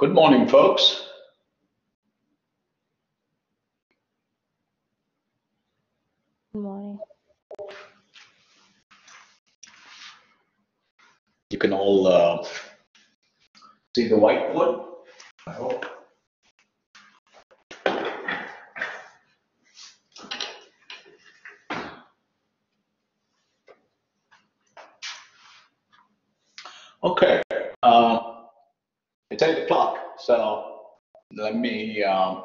Good morning, folks. Good morning. You can all uh, see the whiteboard, I hope. Okay, uh, it's eight o'clock, so let me um,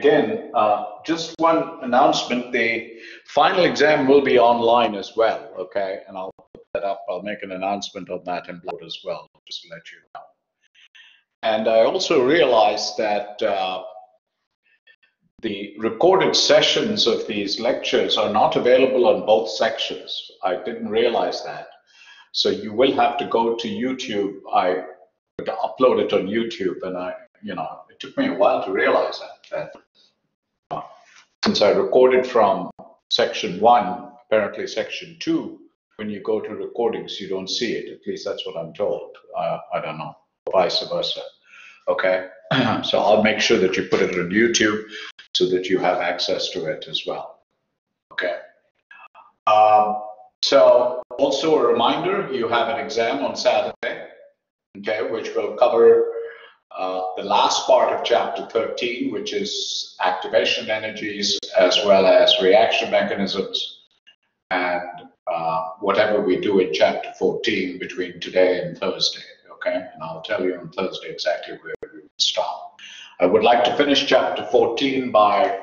Again, uh, just one announcement. The final exam will be online as well, okay? And I'll put that up. I'll make an announcement on that in Blood as well, just to let you know. And I also realized that uh, the recorded sessions of these lectures are not available on both sections. I didn't realize that. So you will have to go to YouTube. I upload it on YouTube and I, you know, it took me a while to realize that that uh, since I recorded from section one, apparently section two, when you go to recordings, you don't see it. At least that's what I'm told. Uh, I don't know, vice versa. Okay, so I'll make sure that you put it on YouTube so that you have access to it as well. Okay. Um, so also a reminder, you have an exam on Saturday, okay, which will cover uh, the last part of chapter 13, which is activation energies as well as reaction mechanisms, and uh, whatever we do in chapter 14 between today and Thursday. Okay, and I'll tell you on Thursday exactly where we stop. I would like to finish chapter 14 by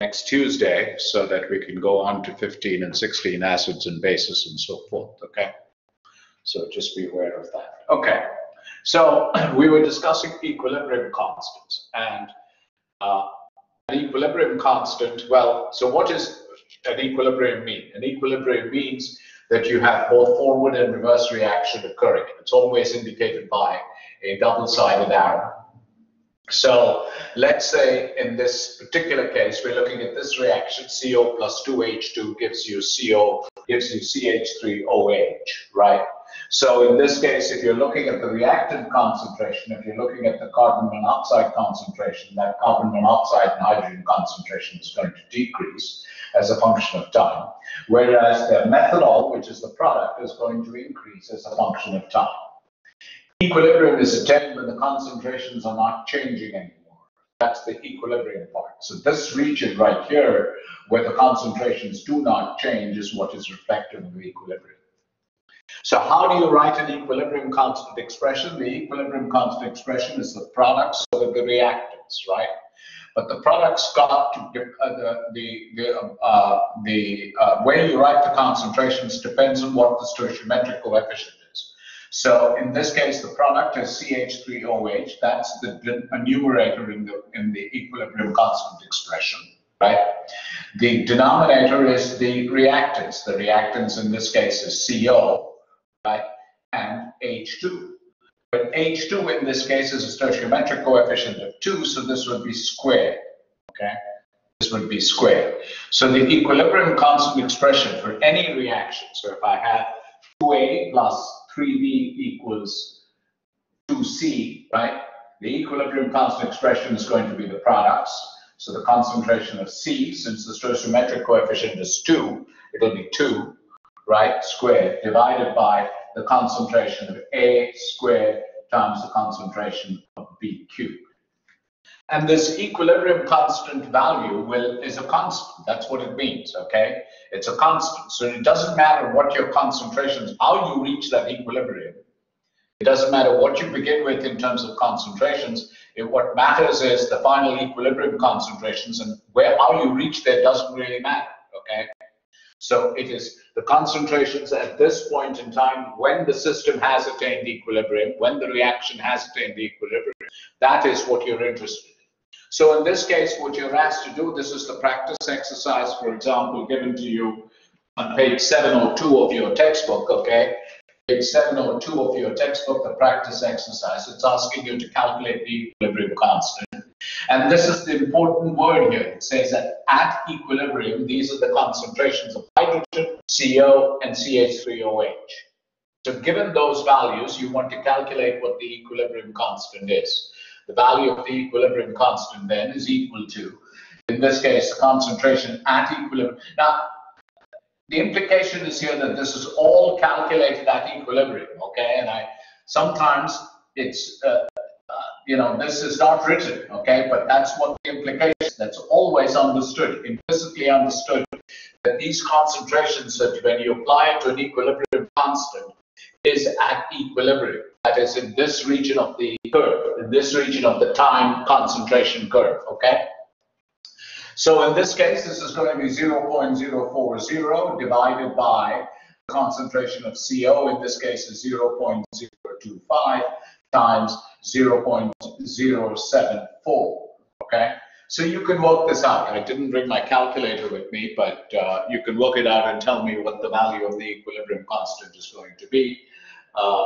next Tuesday so that we can go on to 15 and 16 acids and bases and so forth. Okay, so just be aware of that. Okay. So we were discussing equilibrium constants and uh, an equilibrium constant, well, so what does an equilibrium mean? An equilibrium means that you have both forward and reverse reaction occurring. It's always indicated by a double-sided arrow. So let's say in this particular case, we're looking at this reaction, CO plus 2H2 gives you CO, gives you CH3OH, right? So in this case, if you're looking at the reactant concentration, if you're looking at the carbon monoxide concentration, that carbon monoxide and hydrogen concentration is going to decrease as a function of time. Whereas the methanol, which is the product, is going to increase as a function of time. Equilibrium is attained when the concentrations are not changing anymore. That's the equilibrium part. So this region right here, where the concentrations do not change, is what is reflective of the equilibrium. So how do you write an equilibrium constant expression? The equilibrium constant expression is the products of the reactants, right? But the products got to uh, the the the, uh, the uh, way you write the concentrations depends on what the stoichiometric coefficient is. So in this case, the product is CH3OH. That's the, numerator in the in the equilibrium constant expression, right? The denominator is the reactants. The reactants in this case is CO? Right, and H2. But H2 in this case is a stoichiometric coefficient of 2, so this would be squared, okay? This would be squared. So the equilibrium constant expression for any reaction, so if I have 2A plus 3B equals 2C, right? The equilibrium constant expression is going to be the products. So the concentration of C, since the stoichiometric coefficient is 2, it'll be 2 right, squared, divided by the concentration of A squared times the concentration of B cubed. And this equilibrium constant value will is a constant. That's what it means, okay? It's a constant. So it doesn't matter what your concentrations, how you reach that equilibrium. It doesn't matter what you begin with in terms of concentrations. It, what matters is the final equilibrium concentrations and where how you reach there doesn't really matter, okay? So it is the concentrations at this point in time when the system has attained equilibrium, when the reaction has attained equilibrium. That is what you're interested in. So in this case, what you're asked to do, this is the practice exercise, for example, given to you on page 702 of your textbook, okay? Page 702 of your textbook, the practice exercise, it's asking you to calculate the equilibrium constant. And this is the important word here. It says that at equilibrium, these are the concentrations of hydrogen, CO, and CH3OH. So given those values, you want to calculate what the equilibrium constant is. The value of the equilibrium constant then is equal to, in this case, the concentration at equilibrium. Now, the implication is here that this is all calculated at equilibrium, okay? And I sometimes it's uh, you know, this is not written, okay, but that's what the implication, that's always understood, implicitly understood, that these concentrations, that when you apply it to an equilibrium constant, is at equilibrium. That is in this region of the curve, in this region of the time concentration curve, okay? So in this case, this is going to be 0.040 divided by concentration of CO, in this case is 0.025 times 0.074, okay? So you can work this out. I didn't bring my calculator with me, but uh, you can work it out and tell me what the value of the equilibrium constant is going to be. Uh,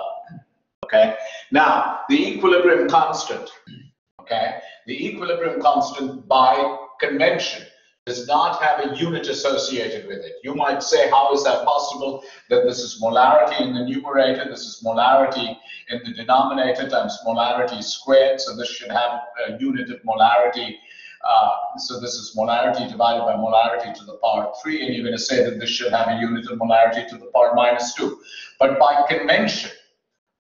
okay, now the equilibrium constant, okay, the equilibrium constant by convention does not have a unit associated with it. You might say, how is that possible? That this is molarity in the numerator, this is molarity in the denominator times molarity squared. So this should have a unit of molarity. Uh, so this is molarity divided by molarity to the power 3. And you're going to say that this should have a unit of molarity to the power minus 2. But by convention,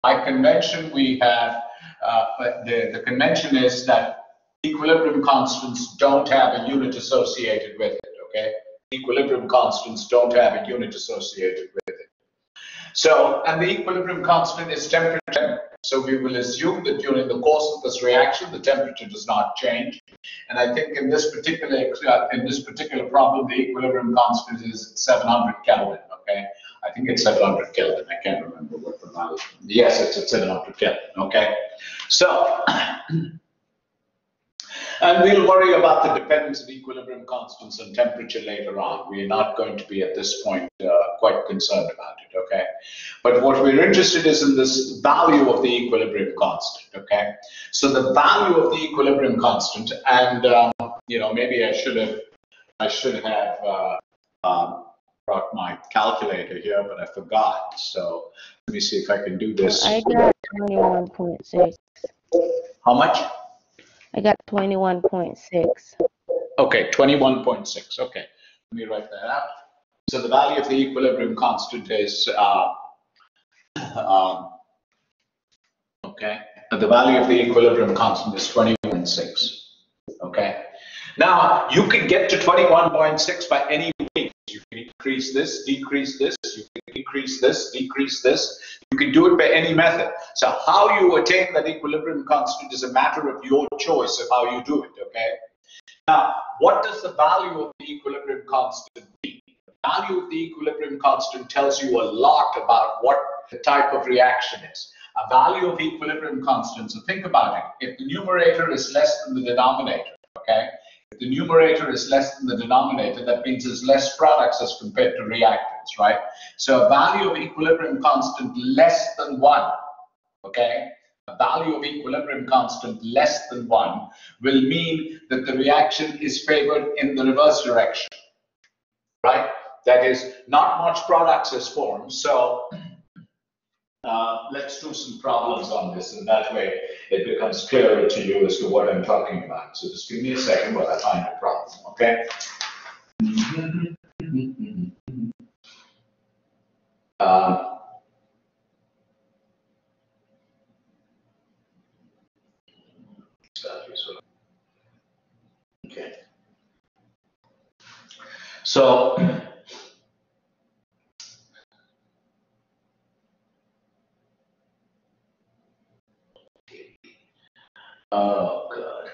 by convention, we have, uh, the, the convention is that equilibrium constants don't have a unit associated with it, okay? Equilibrium constants don't have a unit associated with it. So, and the equilibrium constant is temperature. So we will assume that during the course of this reaction, the temperature does not change. And I think in this particular uh, in this particular problem, the equilibrium constant is 700 Kelvin. Okay, I think it's 700 Kelvin. I can't remember what the value. Is. Yes, it's at 700 Kelvin. Okay, so. And we'll worry about the dependence of equilibrium constants and temperature later on. We're not going to be at this point uh, quite concerned about it, okay? But what we're interested is in this value of the equilibrium constant, okay? So the value of the equilibrium constant, and um, you know, maybe I should have, I should have uh, um, brought my calculator here, but I forgot. So let me see if I can do this. I got 21.6. How much? I got 21.6. Okay, 21.6. Okay, let me write that out. So the value of the equilibrium constant is, uh, um, okay, the value of the equilibrium constant is 21.6. Okay. Now, you can get to 21.6 by any way. You can increase this, decrease this, you can increase this, decrease this. You can do it by any method. So how you attain that equilibrium constant is a matter of your choice of how you do it, okay? Now, what does the value of the equilibrium constant mean? The value of the equilibrium constant tells you a lot about what the type of reaction is. A value of equilibrium constant, so think about it. If the numerator is less than the denominator, okay, if the numerator is less than the denominator, that means there's less products as compared to reactants, right? So a value of equilibrium constant less than 1, okay? A value of equilibrium constant less than 1 will mean that the reaction is favored in the reverse direction, right? That is, not much products is formed. So uh, let's do some problems on this, and that way it becomes clearer to you as to what I'm talking about. So just give me a second while I find the problem, okay? Um, okay. So Oh, God.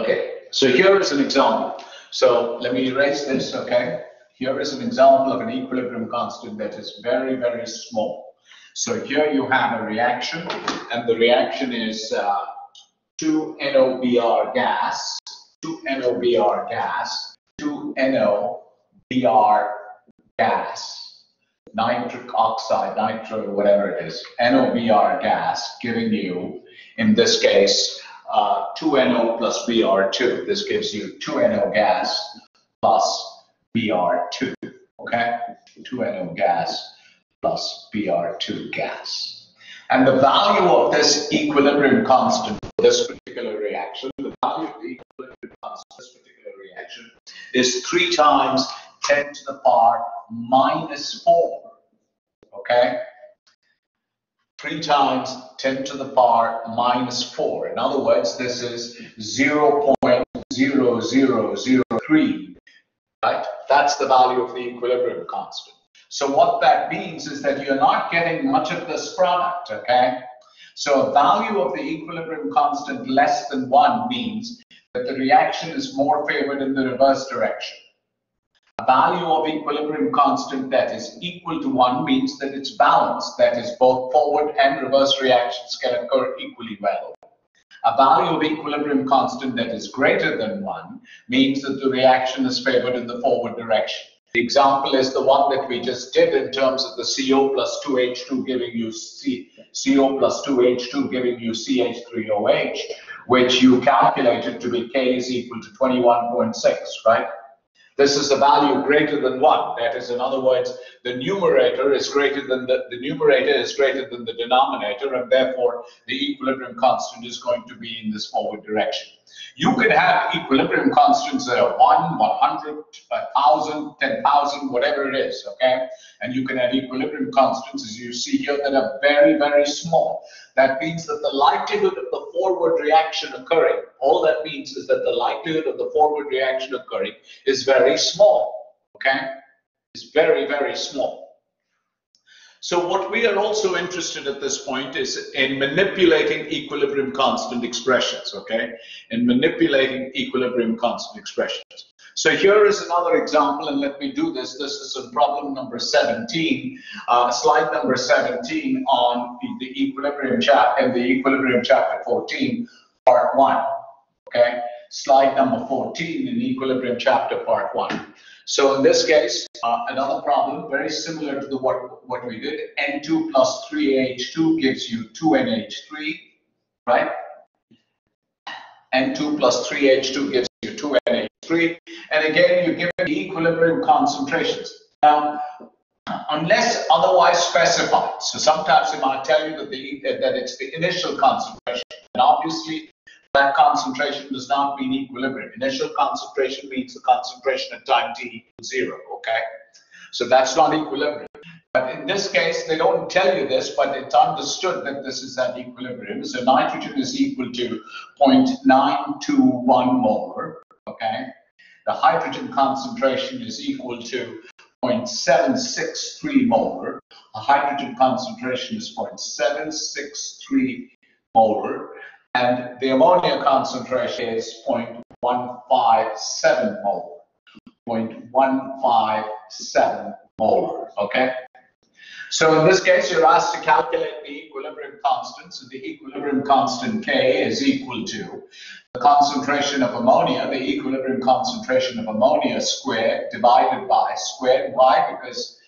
Okay, so here is an example. So let me erase this, okay? Here is an example of an equilibrium constant that is very, very small. So here you have a reaction, and the reaction is uh, 2NOBr gas, 2NOBr gas, 2NOBr gas, nitric oxide, nitro, whatever it is, NOBr gas, giving you, in this case, uh, 2NO plus Br2. This gives you 2NO gas plus Br2, okay? 2NO gas plus Br2 gas. And the value of this equilibrium constant for this particular reaction, the value of the equilibrium constant for this particular reaction is 3 times 10 to the power minus 4. Okay? 3 times 10 to the power minus 4. In other words, this is 0.0003, right? That's the value of the equilibrium constant. So what that means is that you're not getting much of this product, okay? So a value of the equilibrium constant less than 1 means that the reaction is more favored in the reverse direction. A value of equilibrium constant that is equal to 1 means that it's balanced, that is both forward and reverse reactions can occur equally well. A value of equilibrium constant that is greater than 1 means that the reaction is favored in the forward direction. The example is the one that we just did in terms of the CO plus 2H2 giving you C, CO plus 2H2 giving you CH3OH, which you calculated to be K is equal to 21.6, right? This is a value greater than 1. That is, in other words, the numerator is greater than the, the numerator is greater than the denominator, and therefore the equilibrium constant is going to be in this forward direction. You can have equilibrium constants that are 1, 100, 1,000, 10,000, whatever it is, okay? And you can have equilibrium constants, as you see here, that are very, very small. That means that the likelihood of the forward reaction occurring, all that means is that the likelihood of the forward reaction occurring is very small, okay? It's very, very small. So what we are also interested at this point is in manipulating equilibrium constant expressions, okay? In manipulating equilibrium constant expressions. So here is another example, and let me do this. This is in problem number 17, uh, slide number 17 on the equilibrium chapter, in the equilibrium chapter 14, part one, okay? Slide number 14 in equilibrium chapter part one. So in this case, uh, another problem very similar to the what, what we did. N2 plus 3H2 gives you 2NH3, right? N2 plus 3H2 gives you 2NH3. And again, you give the equilibrium concentrations. Now, unless otherwise specified, so sometimes they might tell you that, the, that it's the initial concentration. And obviously, that concentration does not mean equilibrium. Initial concentration means the concentration at time t equals zero, okay? So that's not equilibrium. But in this case, they don't tell you this, but it's understood that this is at equilibrium. So nitrogen is equal to 0.921 molar, okay? The hydrogen concentration is equal to 0.763 molar. The hydrogen concentration is 0.763 molar and the ammonia concentration is 0.157 molar. 0.157 molar, okay? So in this case, you're asked to calculate the equilibrium constant. So the equilibrium constant K is equal to the concentration of ammonia, the equilibrium concentration of ammonia squared divided by squared. Why? Because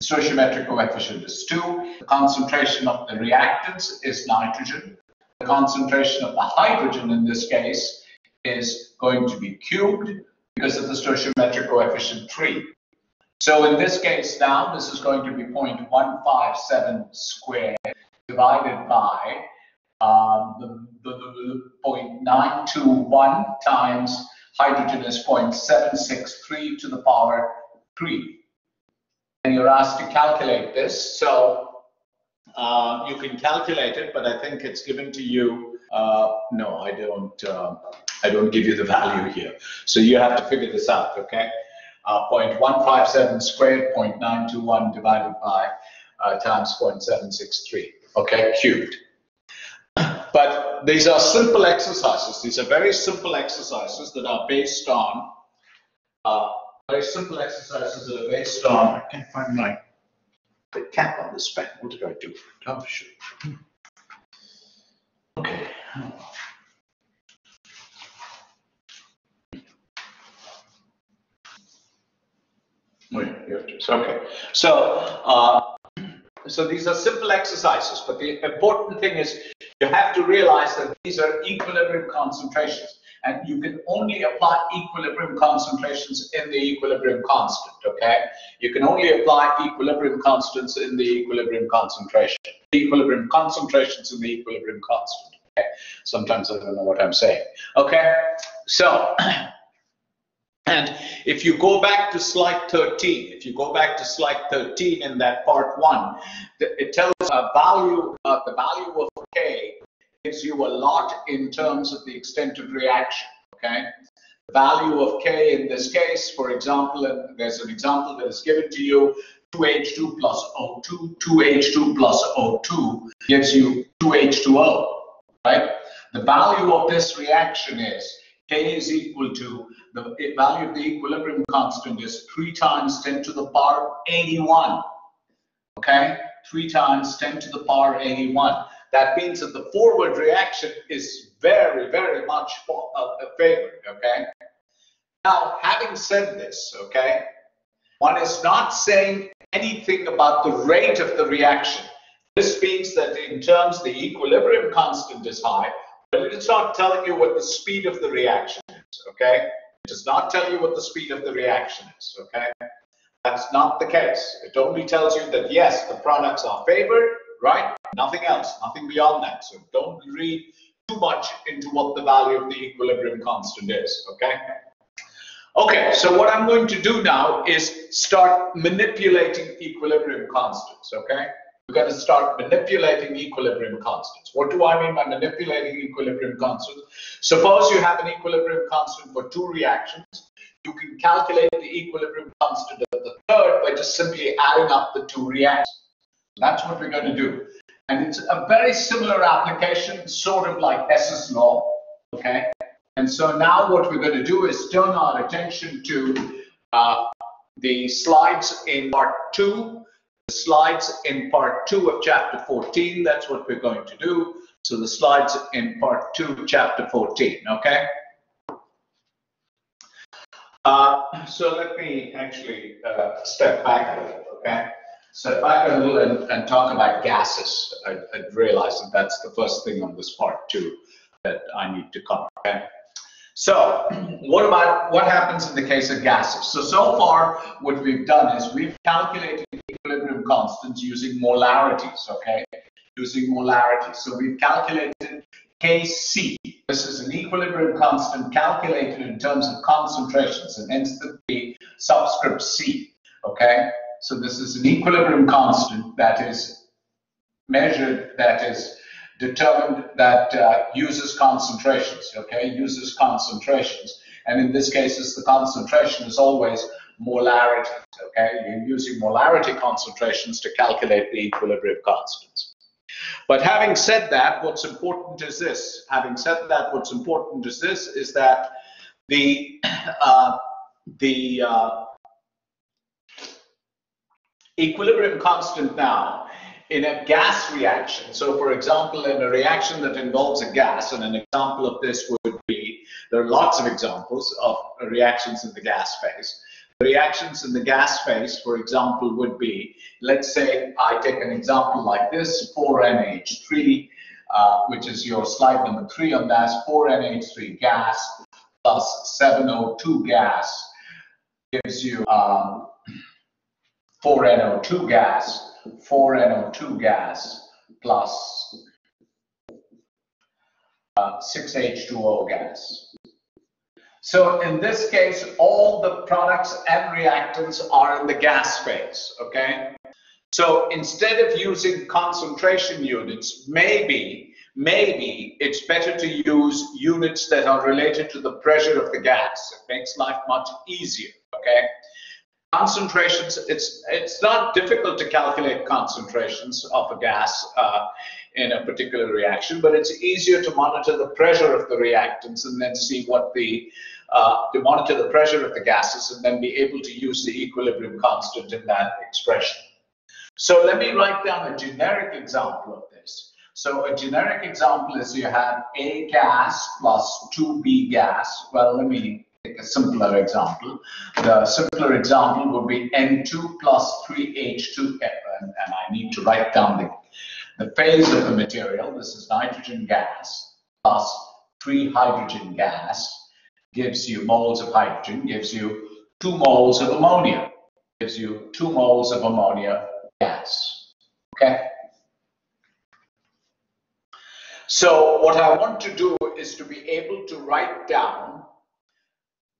the stoichiometric coefficient is 2. The concentration of the reactants is nitrogen the concentration of the hydrogen in this case is going to be cubed because of the stoichiometric coefficient 3. So in this case now, this is going to be 0.157 squared divided by um, the, the, the 0.921 times hydrogen is 0.763 to the power 3. And you're asked to calculate this. So uh, you can calculate it, but I think it's given to you. Uh, no, I don't. Uh, I don't give you the value here. So you have to figure this out. Okay. Uh, 0.157 squared, 0.921 divided by uh, times 0.763. Okay, cubed. But these are simple exercises. These are very simple exercises that are based on uh, very simple exercises that are based on. I can't find my the cap on this pen. What did I do? Oh, shit. Okay. Oh, yeah, here it is. Okay. So, uh, so these are simple exercises, but the important thing is you have to realize that these are equilibrium concentrations. and you can only apply equilibrium concentrations in the equilibrium constant, okay? You can only apply equilibrium constants in the equilibrium concentration, equilibrium concentrations in the equilibrium constant, okay? Sometimes I don't know what I'm saying, okay? So, and if you go back to slide 13, if you go back to slide 13 in that part one, it tells a value, uh, the value of K gives you a lot in terms of the extent of reaction, okay? The value of K in this case, for example, and there's an example that is given to you, 2H2 plus O2, 2H2 plus O2 gives you 2H2O, right? The value of this reaction is K is equal to, the value of the equilibrium constant is 3 times 10 to the power 81, okay? 3 times 10 to the power 81 that means that the forward reaction is very, very much uh, favored, okay? Now, having said this, okay, one is not saying anything about the rate of the reaction. This means that in terms the equilibrium constant is high, but it's not telling you what the speed of the reaction is, okay? Does not tell you what the speed of the reaction is, okay? That's not the case. It only tells you that yes, the products are favored, right? Nothing else, nothing beyond that. So don't read too much into what the value of the equilibrium constant is, okay? Okay, so what I'm going to do now is start manipulating equilibrium constants, okay? We're going to start manipulating equilibrium constants. What do I mean by manipulating equilibrium constants? Suppose you have an equilibrium constant for two reactions. You can calculate the equilibrium constant of the third by just simply adding up the two reactions. That's what we're going to do. And it's a very similar application, sort of like Hess's law, okay? And so now what we're going to do is turn our attention to uh, the slides in part two, slides in part two of chapter 14. That's what we're going to do. So the slides in part two, chapter 14, okay? Uh, so let me actually uh, step back a little, okay? So if I go and, and talk about gases, I, I realize that that's the first thing on this part too that I need to cover. Okay? So what about what happens in the case of gases? So, so far what we've done is we've calculated constants using molarities, okay? Using molarities. So we've calculated Kc. This is an equilibrium constant calculated in terms of concentrations and hence the subscript C, okay? So this is an equilibrium constant that is measured, that is determined, that uh, uses concentrations, okay, uses concentrations. And in this case, the concentration is always molarity, okay? You're using molarity concentrations to calculate the equilibrium constants. But having said that, what's important is this. Having said that, what's important is this, is that the, uh, the uh, equilibrium constant now in a gas reaction. So for example, in a reaction that involves a gas, and an example of this would be, there are lots of examples of reactions in the gas phase. Reactions in the gas phase, for example, would be, let's say I take an example like this, 4NH3, uh, which is your slide number three on that, 4NH3 gas plus 7O2 gas gives you um, 4NO2 gas, 4NO2 gas plus uh, 6H2O gas. So in this case, all the products and reactants are in the gas phase, okay? So instead of using concentration units, maybe, maybe it's better to use units that are related to the pressure of the gas. It makes life much easier, okay? concentrations, it's, it's not difficult to calculate concentrations of a gas uh, in a particular reaction, but it's easier to monitor the pressure of the reactants and then see what the, uh, to monitor the pressure of the gases and then be able to use the equilibrium constant in that expression. So let me write down a generic example of this. So a generic example is you have A gas plus 2B gas. Well, let me take a simpler example. The simpler example would be N2 plus 3H2, and, and I need to write down the, the phase of the material. This is nitrogen gas plus three hydrogen gas gives you moles of hydrogen, gives you two moles of ammonia, gives you two moles of ammonia gas. Okay? So what I want to do is to be able to write down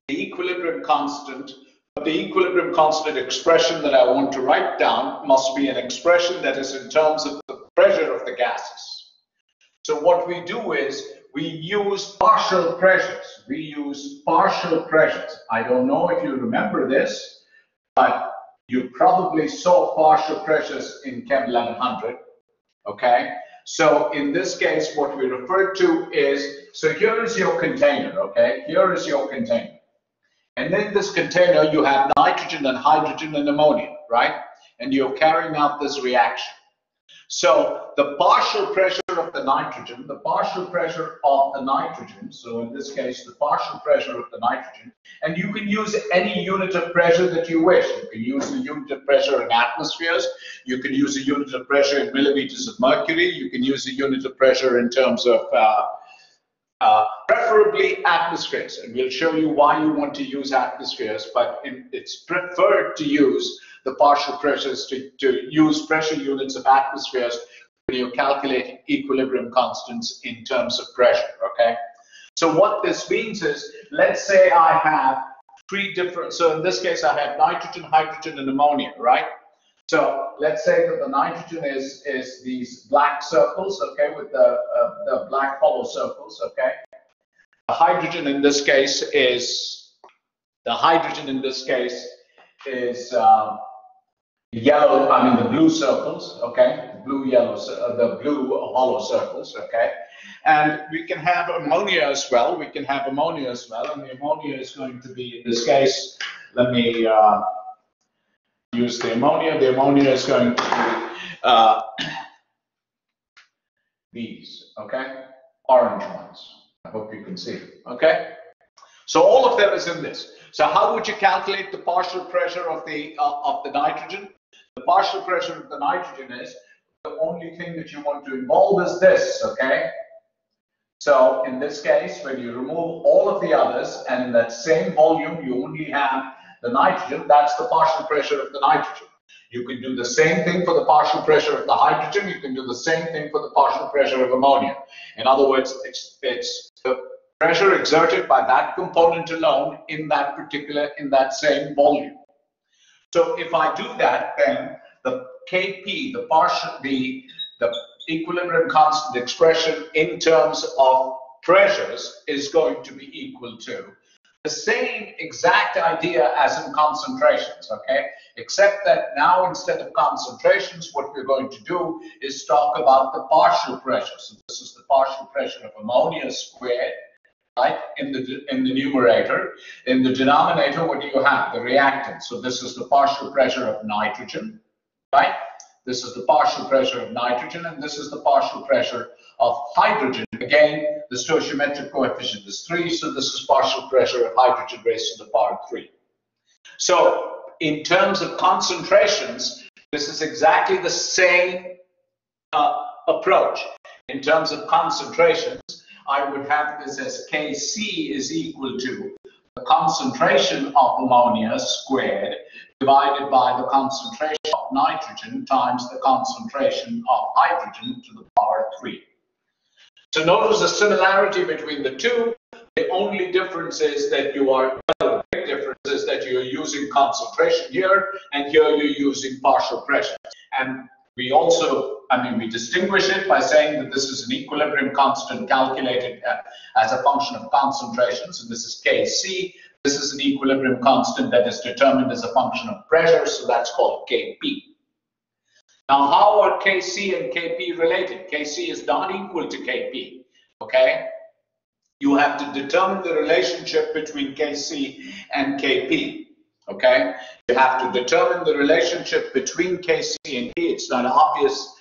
the equilibrium constant. But the equilibrium constant expression that I want to write down must be an expression that is in terms of the pressure of the gases. So what we do is we use partial pressures. We use partial pressures. I don't know if you remember this, but you probably saw partial pressures in Chem 1100, okay? So in this case, what we refer to is, so here is your container, okay? Here is your container. And in this container, you have nitrogen and hydrogen and ammonia, right? And you're carrying out this reaction. So the partial pressure of the nitrogen, the partial pressure of the nitrogen, so in this case, the partial pressure of the nitrogen, and you can use any unit of pressure that you wish. You can use the unit of pressure in atmospheres, you can use a unit of pressure in millimeters of mercury, you can use a unit of pressure in terms of uh, uh, preferably atmospheres, and we'll show you why you want to use atmospheres, but it's preferred to use the partial pressures to, to use pressure units of atmospheres when you're calculating equilibrium constants in terms of pressure, okay? So what this means is, let's say I have three different, so in this case I have nitrogen, hydrogen, and ammonia, right? So let's say that the nitrogen is, is these black circles, okay, with the, uh, the black hollow circles, okay? The hydrogen in this case is, the hydrogen in this case is um, yellow, I mean the blue circles, okay, the blue yellow, uh, the blue hollow circles, okay, and we can have ammonia as well. We can have ammonia as well, and the ammonia is going to be in this case. Let me uh, use the ammonia. The ammonia is going to be uh, these, okay, orange ones. I hope you can see, okay. So all of them is in this. So how would you calculate the partial pressure of the uh, of the nitrogen? The partial pressure of the nitrogen is the only thing that you want to involve is this, okay? So in this case, when you remove all of the others and in that same volume, you only have the nitrogen, that's the partial pressure of the nitrogen. You can do the same thing for the partial pressure of the hydrogen. You can do the same thing for the partial pressure of ammonia. In other words, it's, it's the pressure exerted by that component alone in that particular, in that same volume. So if I do that, then the Kp, the partial, the, the equilibrium constant expression in terms of pressures is going to be equal to the same exact idea as in concentrations, okay? Except that now instead of concentrations, what we're going to do is talk about the partial pressure. So this is the partial pressure of ammonia squared right, in the, in the numerator. In the denominator, what do you have? The reactant. So this is the partial pressure of nitrogen, right? This is the partial pressure of nitrogen, and this is the partial pressure of hydrogen. Again, the stoichiometric coefficient is 3, so this is partial pressure of hydrogen raised to the power 3. So in terms of concentrations, this is exactly the same uh, approach. In terms of concentrations, I would have this as Kc is equal to the concentration of ammonia squared divided by the concentration of nitrogen times the concentration of hydrogen to the power 3. So notice the similarity between the two. The only difference is that you are, well, the big difference is that you're using concentration here, and here you're using partial pressure. And we also, I mean, we distinguish it by saying that this is an equilibrium constant calculated uh, as a function of concentrations, and this is Kc. This is an equilibrium constant that is determined as a function of pressure, so that's called Kp. Now, how are Kc and Kp related? Kc is not equal to Kp, okay? You have to determine the relationship between Kc and Kp. Okay, you have to determine the relationship between Kc and P. It's not obvious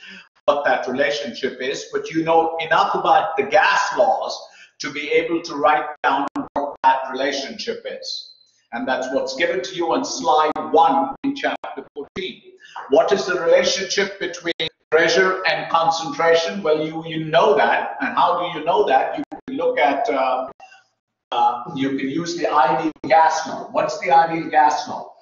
what that relationship is, but you know enough about the gas laws to be able to write down what that relationship is. And that's what's given to you on slide one in chapter 14. What is the relationship between pressure and concentration? Well, you, you know that. And how do you know that? You look at, uh, uh, you can use the ideal gas law. What's the ideal gas law?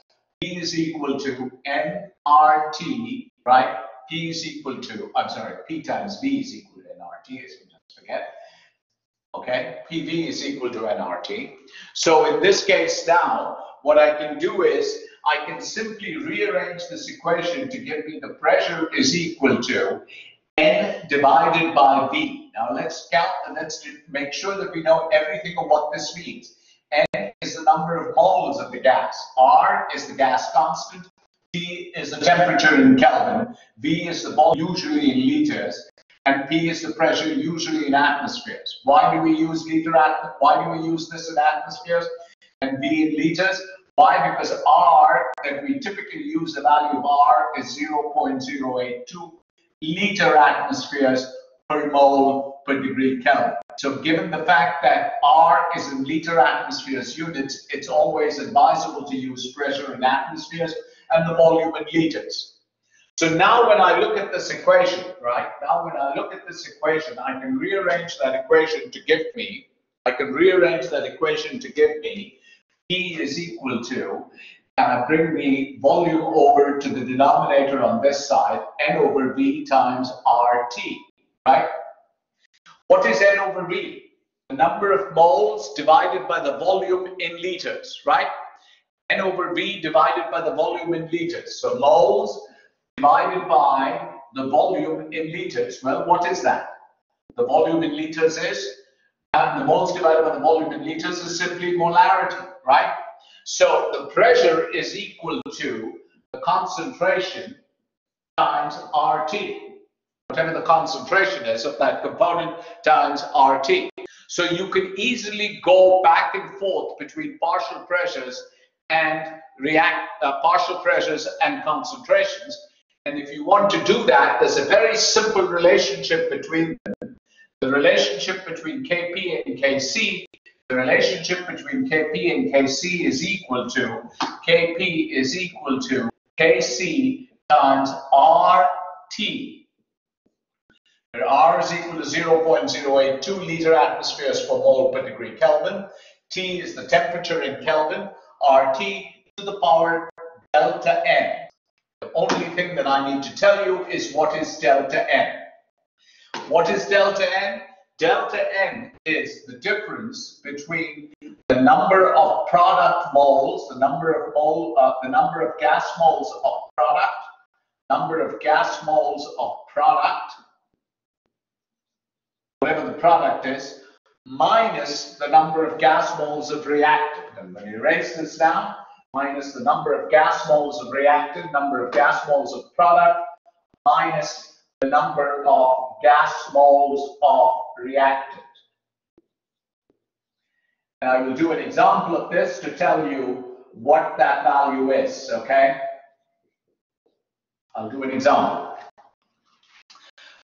P is equal to nRT, right? P is equal to, I'm sorry, P times V is equal to nRT, you just forget. Okay, PV is equal to nRT. So in this case now, what I can do is I can simply rearrange this equation to give me the pressure is equal to N divided by V. Now let's count and let's make sure that we know everything of what this means. N is the number of moles of the gas. R is the gas constant. T is the temperature in Kelvin. V is the volume, usually in liters. And P is the pressure, usually in atmospheres. Why do we use liter? Why do we use this in atmospheres and V in liters? Why? Because R that we typically use the value of R is 0.082 liter atmospheres per mole per degree Kelvin. So given the fact that R is in liter atmospheres units, it's always advisable to use pressure in atmospheres and the volume in liters. So now when I look at this equation, right, now when I look at this equation, I can rearrange that equation to give me, I can rearrange that equation to give me P is equal to, I bring the volume over to the denominator on this side, N over V times RT, right? What is N over V? The number of moles divided by the volume in liters, right? N over V divided by the volume in liters. So moles divided by the volume in liters. Well, what is that? The volume in liters is, and the moles divided by the volume in liters is simply molarity, right? So the pressure is equal to the concentration times RT, whatever the concentration is of that component times RT. So you can easily go back and forth between partial pressures and react uh, partial pressures and concentrations. And if you want to do that, there's a very simple relationship between them. The relationship between Kp and Kc the relationship between Kp and Kc is equal to Kp is equal to Kc times RT. Where R is equal to 0.082 liter atmospheres per mole per degree Kelvin. T is the temperature in Kelvin. RT to the power delta N. The only thing that I need to tell you is what is delta N. What is delta N? Delta N is the difference between the number of product moles, the number of mole, uh, the number of gas moles of product, number of gas moles of product, whatever the product is, minus the number of gas moles of reactant. And when you erase this down, minus the number of gas moles of reactant, number of gas moles of product, minus the number of gas moles of reactant. And I will do an example of this to tell you what that value is, okay? I'll do an example.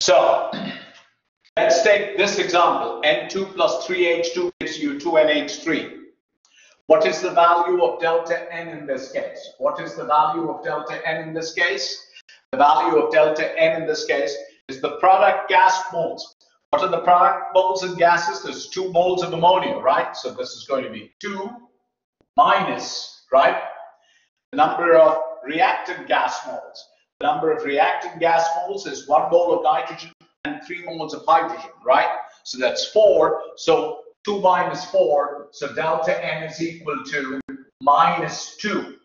So, let's take this example. N2 plus 3H2 gives you 2NH3. What is the value of delta N in this case? What is the value of delta N in this case? The value of delta N in this case is the product gas moles. What are the product moles and gases? There's two moles of ammonia, right? So this is going to be 2 minus, right? The number of reactant gas moles. The number of reactant gas moles is 1 mole of nitrogen and 3 moles of hydrogen, right? So that's 4. So 2 minus 4, so delta N is equal to minus 2.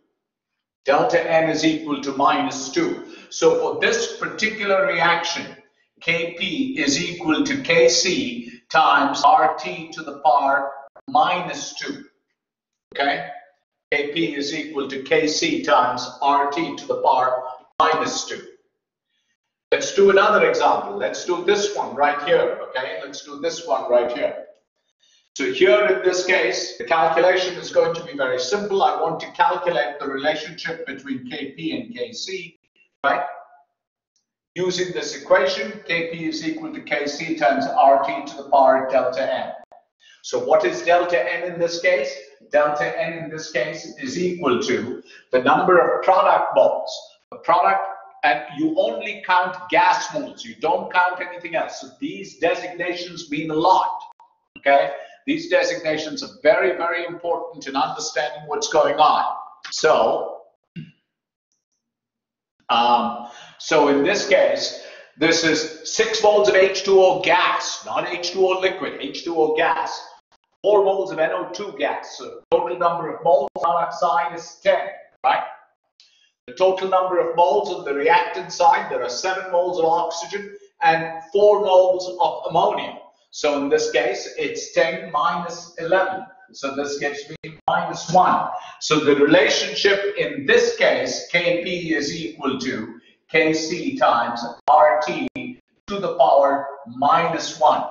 Delta N is equal to minus 2. So for this particular reaction, Kp is equal to Kc times RT to the power minus 2. Okay? Kp is equal to Kc times RT to the power minus 2. Let's do another example. Let's do this one right here. Okay? Let's do this one right here. So here in this case, the calculation is going to be very simple. I want to calculate the relationship between Kp and Kc right? Using this equation, Kp is equal to Kc times RT to the power delta n. So what is delta n in this case? Delta n in this case is equal to the number of product moles. The product, and you only count gas moles. You don't count anything else. So these designations mean a lot. Okay, these designations are very, very important in understanding what's going on. So, um, so in this case, this is six moles of H2O gas, not H2O liquid, H2O gas. Four moles of NO2 gas. So total number of moles on side is 10, right? The total number of moles on the reactant side, there are seven moles of oxygen and four moles of ammonia. So in this case, it's 10 minus 11. So this gives me minus 1. So the relationship in this case, Kp is equal to Kc times RT to the power minus 1.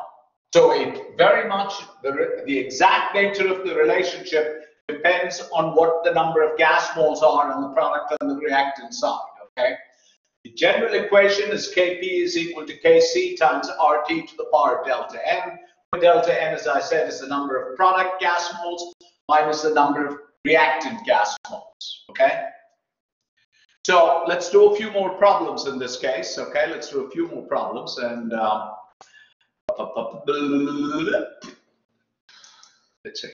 So it very much, the, the exact nature of the relationship depends on what the number of gas moles are on the product and the reactant side, okay? The general equation is Kp is equal to Kc times RT to the power of delta N. Delta N, as I said, is the number of product gas moles minus the number of reactant gas moles, okay? So let's do a few more problems in this case, okay? Let's do a few more problems and um, let's see.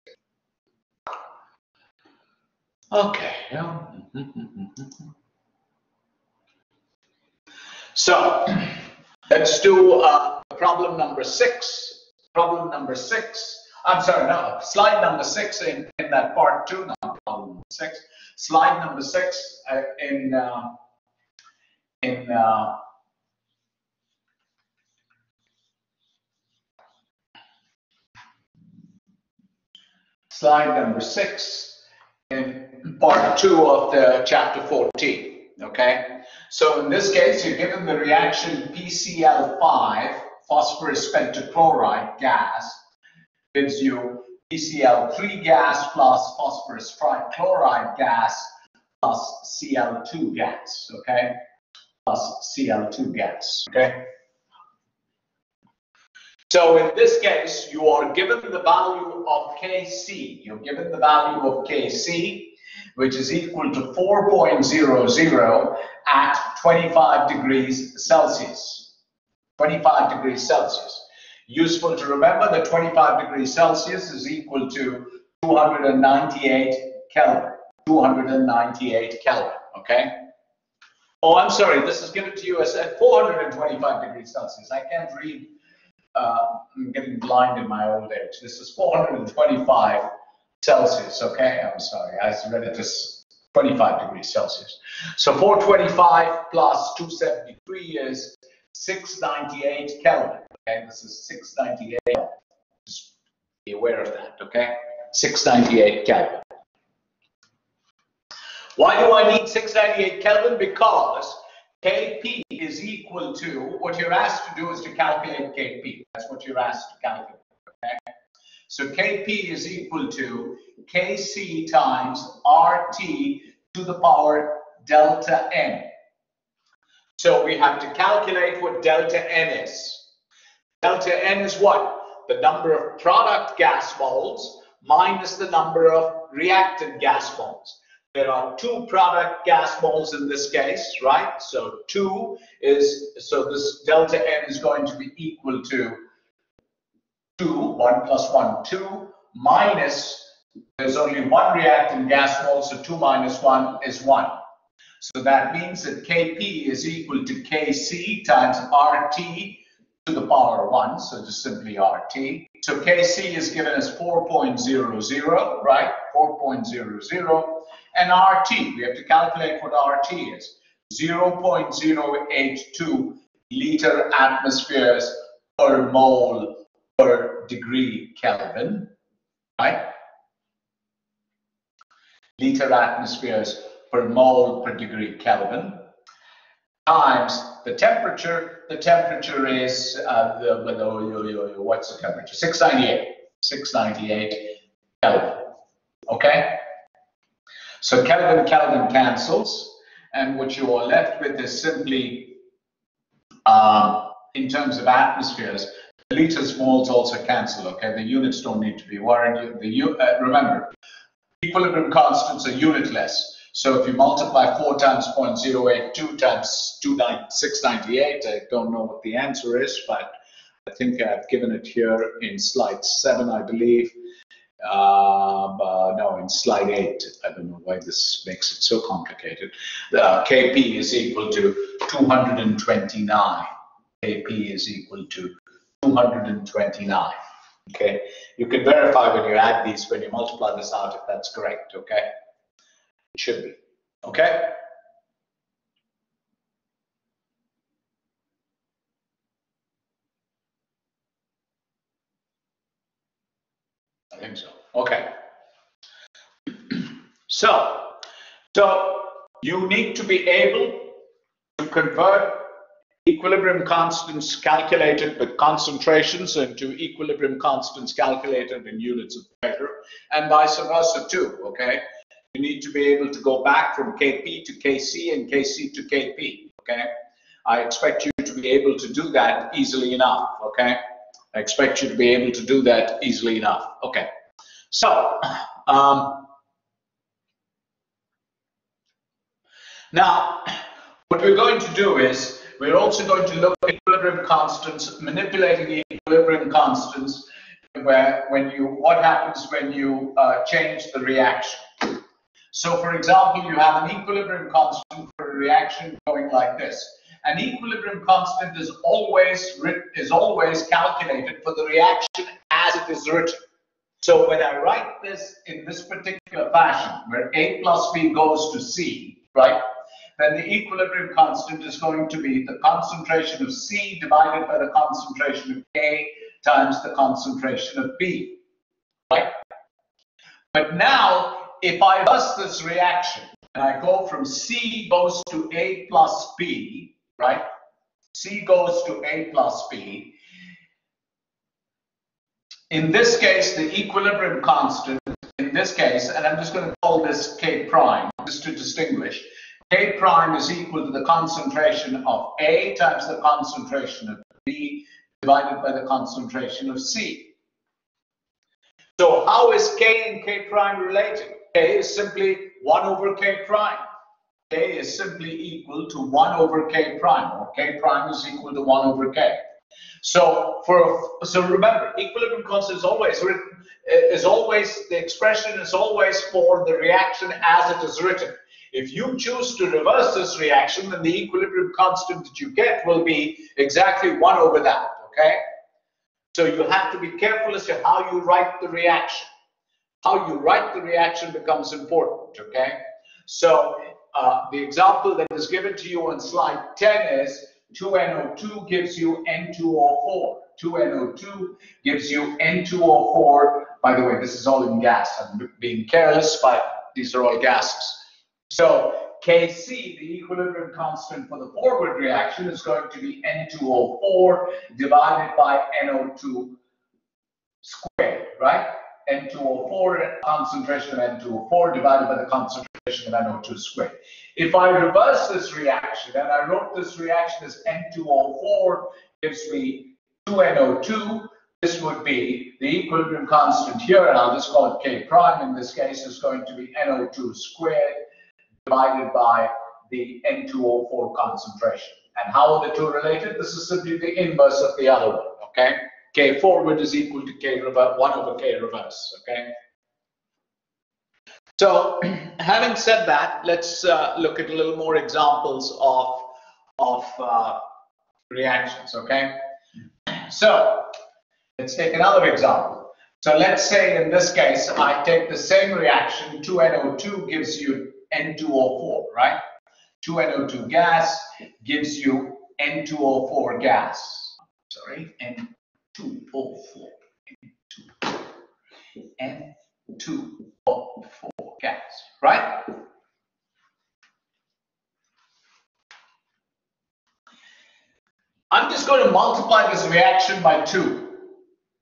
Okay. So let's do uh, problem number six. Problem number six. I'm sorry, no, slide number six in, in that part two, not problem six. Slide number six uh, in uh, in uh, slide number six in part two of the chapter 14. Okay, so in this case, you're given the reaction PCl5, phosphorus pentachloride gas, gives you PCl3 gas plus phosphorus trichloride gas plus Cl2 gas. Okay, plus Cl2 gas. Okay. So in this case, you are given the value of Kc. You're given the value of Kc, which is equal to 4.00 at 25 degrees Celsius. 25 degrees Celsius. Useful to remember that 25 degrees Celsius is equal to 298 Kelvin. 298 Kelvin, okay? Oh, I'm sorry, this is given to you as at 425 degrees Celsius. I can't read uh, I'm getting blind in my old age. This is 425 Celsius, okay? I'm sorry, I read it as 25 degrees Celsius. So 425 plus 273 is 698 Kelvin, okay? This is 698, just be aware of that, okay? 698 Kelvin. Why do I need 698 Kelvin? Because Kp is equal to, what you're asked to do is to calculate Kp. That's what you're asked to calculate, okay? So Kp is equal to Kc times RT to the power delta N. So we have to calculate what delta N is. Delta N is what? The number of product gas moles minus the number of reactant gas moles. There are two product gas moles in this case, right? So two is, so this delta N is going to be equal to two, one plus one, two, minus, there's only one reactant gas mole, so two minus one is one. So that means that Kp is equal to Kc times RT to the power 1, so just simply RT. So Kc is given as 4.00, right? 4.00 and RT. We have to calculate what RT is. 0.082 liter atmospheres per mole per degree Kelvin, right? Liter atmospheres per mole per degree Kelvin times the temperature. The temperature is uh, the, the, what's the temperature? 698. 698 Kelvin. Okay. So Kelvin Kelvin cancels, and what you are left with is simply, um, in terms of atmospheres, the liters moles also cancel. Okay, the units don't need to be worried. The uh, remember, equilibrium constants are unitless. So if you multiply 4 times 0.082 times 698, I don't know what the answer is, but I think I've given it here in slide seven, I believe. Uh, no, in slide eight. I don't know why this makes it so complicated. The uh, KP is equal to 229. KP is equal to 229. Okay, you can verify when you add these, when you multiply this out, if that's correct. Okay, it should be. Okay. I think so. Okay. So, so you need to be able to convert equilibrium constants calculated with concentrations into equilibrium constants calculated in units of pressure and vice versa too, okay? You need to be able to go back from Kp to Kc and Kc to Kp, okay? I expect you to be able to do that easily enough, okay? I expect you to be able to do that easily enough. Okay, so um, now what we're going to do is we're also going to look at equilibrium constants, manipulating the equilibrium constants, where when you what happens when you uh, change the reaction. So, for example, you have an equilibrium constant for a reaction going like this an equilibrium constant is always is always calculated for the reaction as it is written. So when I write this in this particular fashion, where A plus B goes to C, right, then the equilibrium constant is going to be the concentration of C divided by the concentration of A times the concentration of B, right? But now, if I reverse this reaction, and I go from C goes to A plus B, right? C goes to A plus B. In this case, the equilibrium constant, in this case, and I'm just going to call this K prime, just to distinguish, K prime is equal to the concentration of A times the concentration of B divided by the concentration of C. So how is K and K prime related? K is simply 1 over K prime k is simply equal to 1 over k prime, or k prime is equal to 1 over k. So for so remember, equilibrium constant is always written is always the expression is always for the reaction as it is written. If you choose to reverse this reaction, then the equilibrium constant that you get will be exactly 1 over that, okay? So you have to be careful as to how you write the reaction. How you write the reaction becomes important, okay? So uh, the example that is given to you on slide 10 is 2NO2 gives you N2O4. 2NO2 gives you N2O4. By the way, this is all in gas. I'm being careless, but these are all gases. So Kc, the equilibrium constant for the forward reaction, is going to be N2O4 divided by NO2 squared, right? N2O4, concentration of N2O4 divided by the concentration of NO2 squared. If I reverse this reaction, and I wrote this reaction as N2O4 gives me 2NO2, this would be the equilibrium constant here, and I'll just call it K prime in this case, is going to be NO2 squared divided by the N2O4 concentration. And how are the two related? This is simply the inverse of the other one, okay? K forward is equal to K reverse, 1 over K reverse, okay? So having said that, let's uh, look at a little more examples of, of uh, reactions, okay? So let's take another example. So let's say in this case, I take the same reaction, 2NO2 gives you N2O4, right? 2NO2 gas gives you N2O4 gas. Sorry, N 2O4 N2 N2O4 gas, right? I'm just going to multiply this reaction by 2.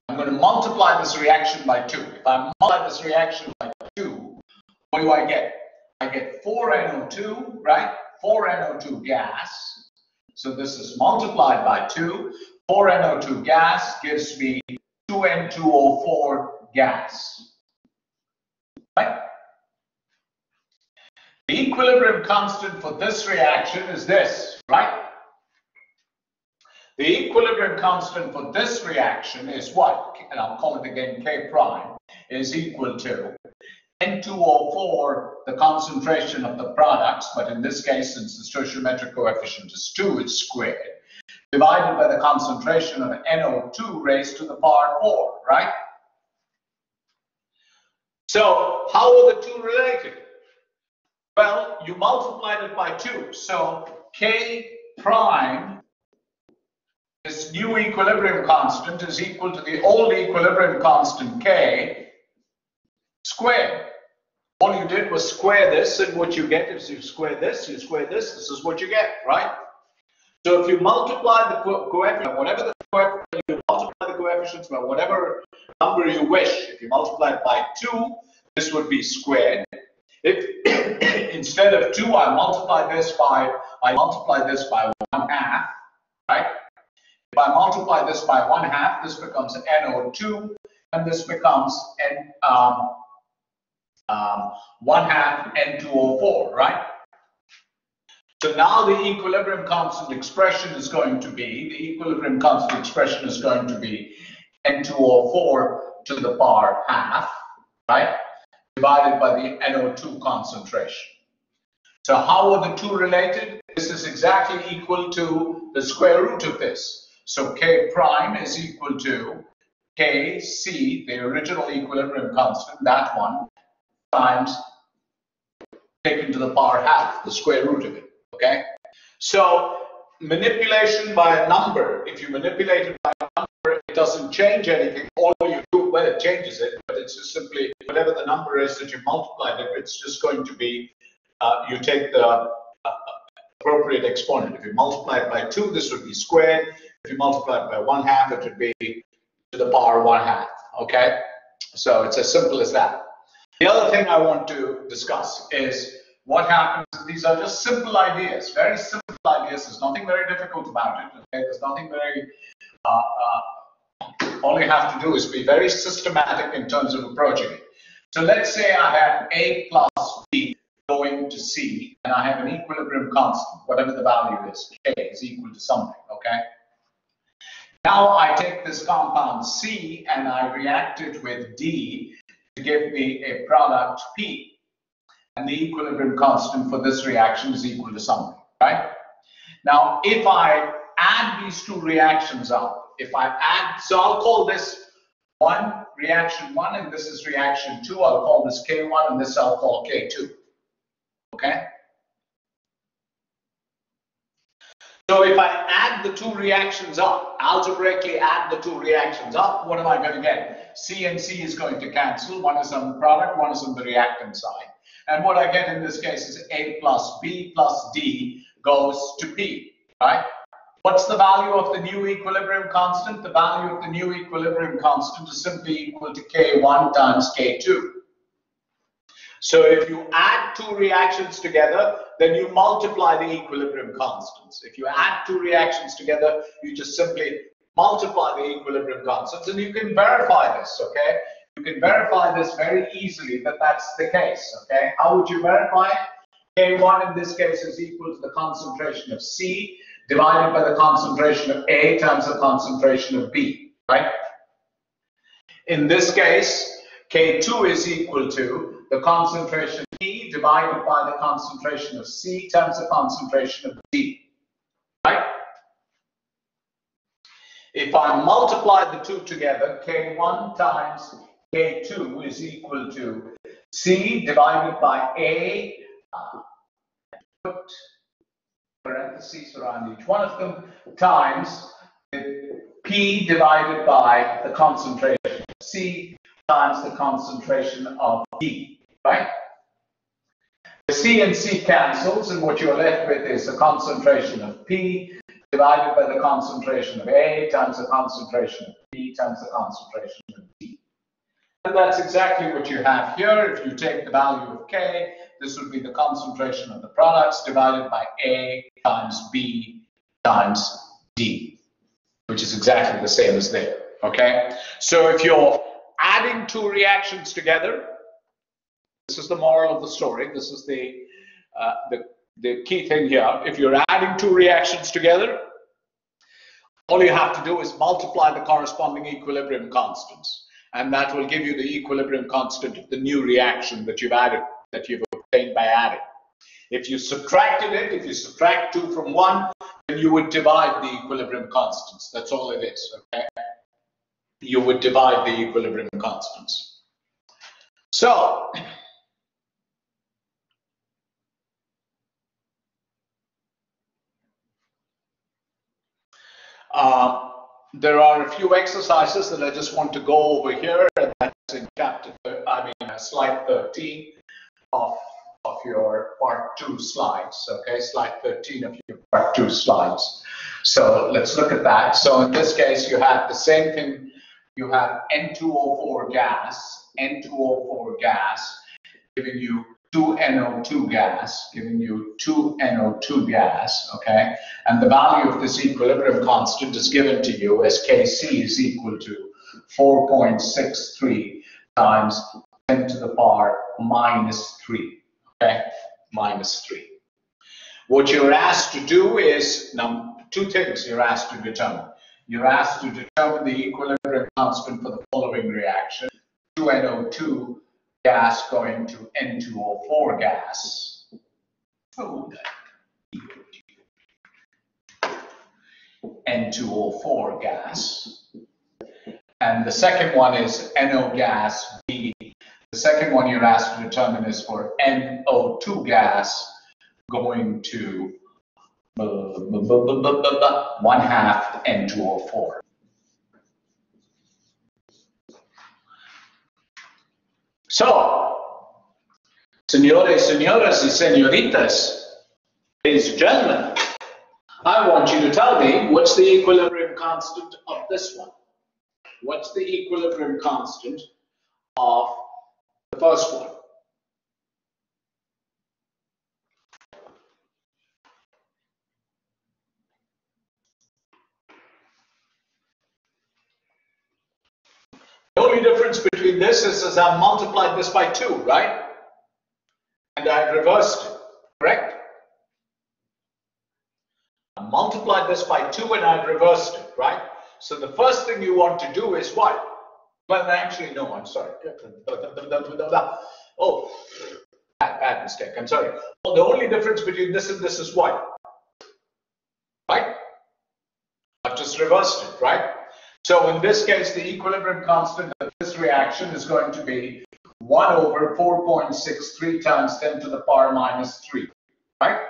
I'm going to multiply this reaction by 2. If I multiply this reaction by 2, what do I get? I get 4NO2, right? 4NO2 gas. So this is multiplied by 2. 4NO2 gas gives me 2N2O4 gas. Right? The equilibrium constant for this reaction is this, right? The equilibrium constant for this reaction is what? And I'll call it again K prime is equal to N2O4, the concentration of the products, but in this case, since the stoichiometric coefficient is 2, it's squared, divided by the concentration of NO2 raised to the power 4, right? So how are the two related? Well, you multiplied it by 2. So K prime, this new equilibrium constant, is equal to the old equilibrium constant K squared. All you did was square this, and what you get is you square this, you square this, this is what you get, right? So if you multiply the co coefficient, whatever the coefficient, you multiply the coefficients by whatever number you wish. If you multiply it by 2, this would be squared. If instead of 2, I multiply this by, I multiply this by 1 half, right? If I multiply this by 1 half, this becomes NO2, and this becomes N, um, um, 1 half N2O4, right? So now the equilibrium constant expression is going to be, the equilibrium constant expression is going to be N2O4 to the power half, right? Divided by the NO2 concentration. So how are the two related? This is exactly equal to the square root of this. So K prime is equal to Kc, the original equilibrium constant, that one, times taken to the power half, the square root of it. Okay? So manipulation by a number, if you manipulate it by a number, it doesn't change anything. All you changes it, but it's just simply whatever the number is that you multiplied it, it's just going to be, uh, you take the uh, appropriate exponent. If you multiply it by 2, this would be squared. If you multiply it by 1 half, it would be to the power 1 half. Okay? So it's as simple as that. The other thing I want to discuss is what happens. These are just simple ideas, very simple ideas. There's nothing very difficult about it. Okay? There's nothing very. Uh, uh, all you have to do is be very systematic in terms of approaching it. So let's say I have A plus B going to C, and I have an equilibrium constant, whatever the value is, K is equal to something, okay? Now I take this compound C and I react it with D to give me a product P. And the equilibrium constant for this reaction is equal to something, right? Now, if I add these two reactions up, if I add, so I'll call this one reaction one, and this is reaction two. I'll call this K1, and this I'll call K2. Okay? So if I add the two reactions up, algebraically add the two reactions up, what am I going to get? C and C is going to cancel. One is on the product, one is on the reactant side. And what I get in this case is A plus B plus D goes to P, right? What's the value of the new equilibrium constant? The value of the new equilibrium constant is simply equal to K1 times K2. So if you add two reactions together, then you multiply the equilibrium constants. If you add two reactions together, you just simply multiply the equilibrium constants and you can verify this, okay? You can verify this very easily that that's the case, okay? How would you verify it? K1 in this case is equal to the concentration of C divided by the concentration of A times the concentration of B, right? In this case, K2 is equal to the concentration of E divided by the concentration of C times the concentration of D, right? If I multiply the two together, K1 times K2 is equal to C divided by A, parentheses around each one of them, times P divided by the concentration of C times the concentration of D, right? The C and C cancels, and what you're left with is the concentration of P divided by the concentration of A times the concentration of B times the concentration of D. And that's exactly what you have here. If you take the value of K, this would be the concentration of the products divided by A times B times D, which is exactly the same as there, okay? So if you're adding two reactions together, this is the moral of the story. This is the, uh, the, the key thing here. If you're adding two reactions together, all you have to do is multiply the corresponding equilibrium constants. And that will give you the equilibrium constant of the new reaction that you've added, that you've obtained by adding. If you subtracted it, if you subtract 2 from 1, then you would divide the equilibrium constants. That's all it is, okay? You would divide the equilibrium constants. So, Uh, there are a few exercises that I just want to go over here, and that's in chapter, I mean, uh, slide 13 of, of your part two slides, okay? Slide 13 of your part two slides. So let's look at that. So in this case, you have the same thing. You have N2O4 gas, N2O4 gas, giving you 2NO2 gas, giving you 2NO2 gas, okay? And the value of this equilibrium constant is given to you as Kc is equal to 4.63 times 10 to the power minus 3, okay? Minus 3. What you're asked to do is, now, two things you're asked to determine. You're asked to determine the equilibrium constant for the following reaction, 2NO2 gas going to N2O4 gas. Oh, N2O4 gas. And the second one is NO gas B. The second one you're asked to determine is for NO2 gas going to one half N2O4. So, senores, señoras y señoritas, ladies and gentlemen, I want you to tell me what's the equilibrium constant of this one? What's the equilibrium constant of the first one? The only difference between this is, I've multiplied this by 2, right? And I've reversed it, correct? I multiplied this by 2 and I've reversed it, right? So the first thing you want to do is what? Well, actually, no, I'm sorry. Oh, bad, bad mistake. I'm sorry. Well, the only difference between this and this is what? Right? I've just reversed it, right? So in this case, the equilibrium constant of this reaction is going to be 1 over 4.63 times 10 to the power minus 3, right?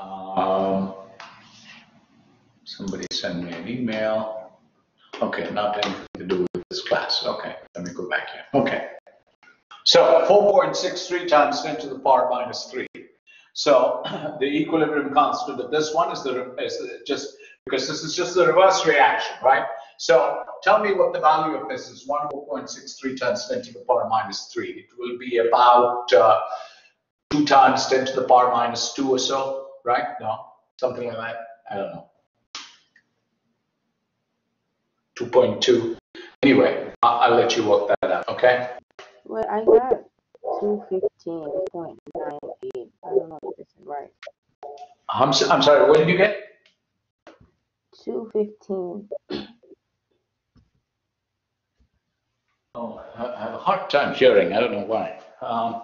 Um, somebody send me an email. Okay, not anything to do with this class. Okay, let me go back here. Okay. So 4.63 times 10 to the power minus 3. So the equilibrium constant of this one is the is just because this is just the reverse reaction, right? So tell me what the value of this is, 1.63 times 10 to the power minus 3. It will be about uh, 2 times 10 to the power minus 2 or so, right? No, something like that. I don't know. 2.2. Anyway, I'll, I'll let you work that out, okay? Well, I got 215.98. I don't know if this is right. I'm, I'm sorry, what did you get? 215. Oh, I I have a hard time hearing. I don't know why. Um,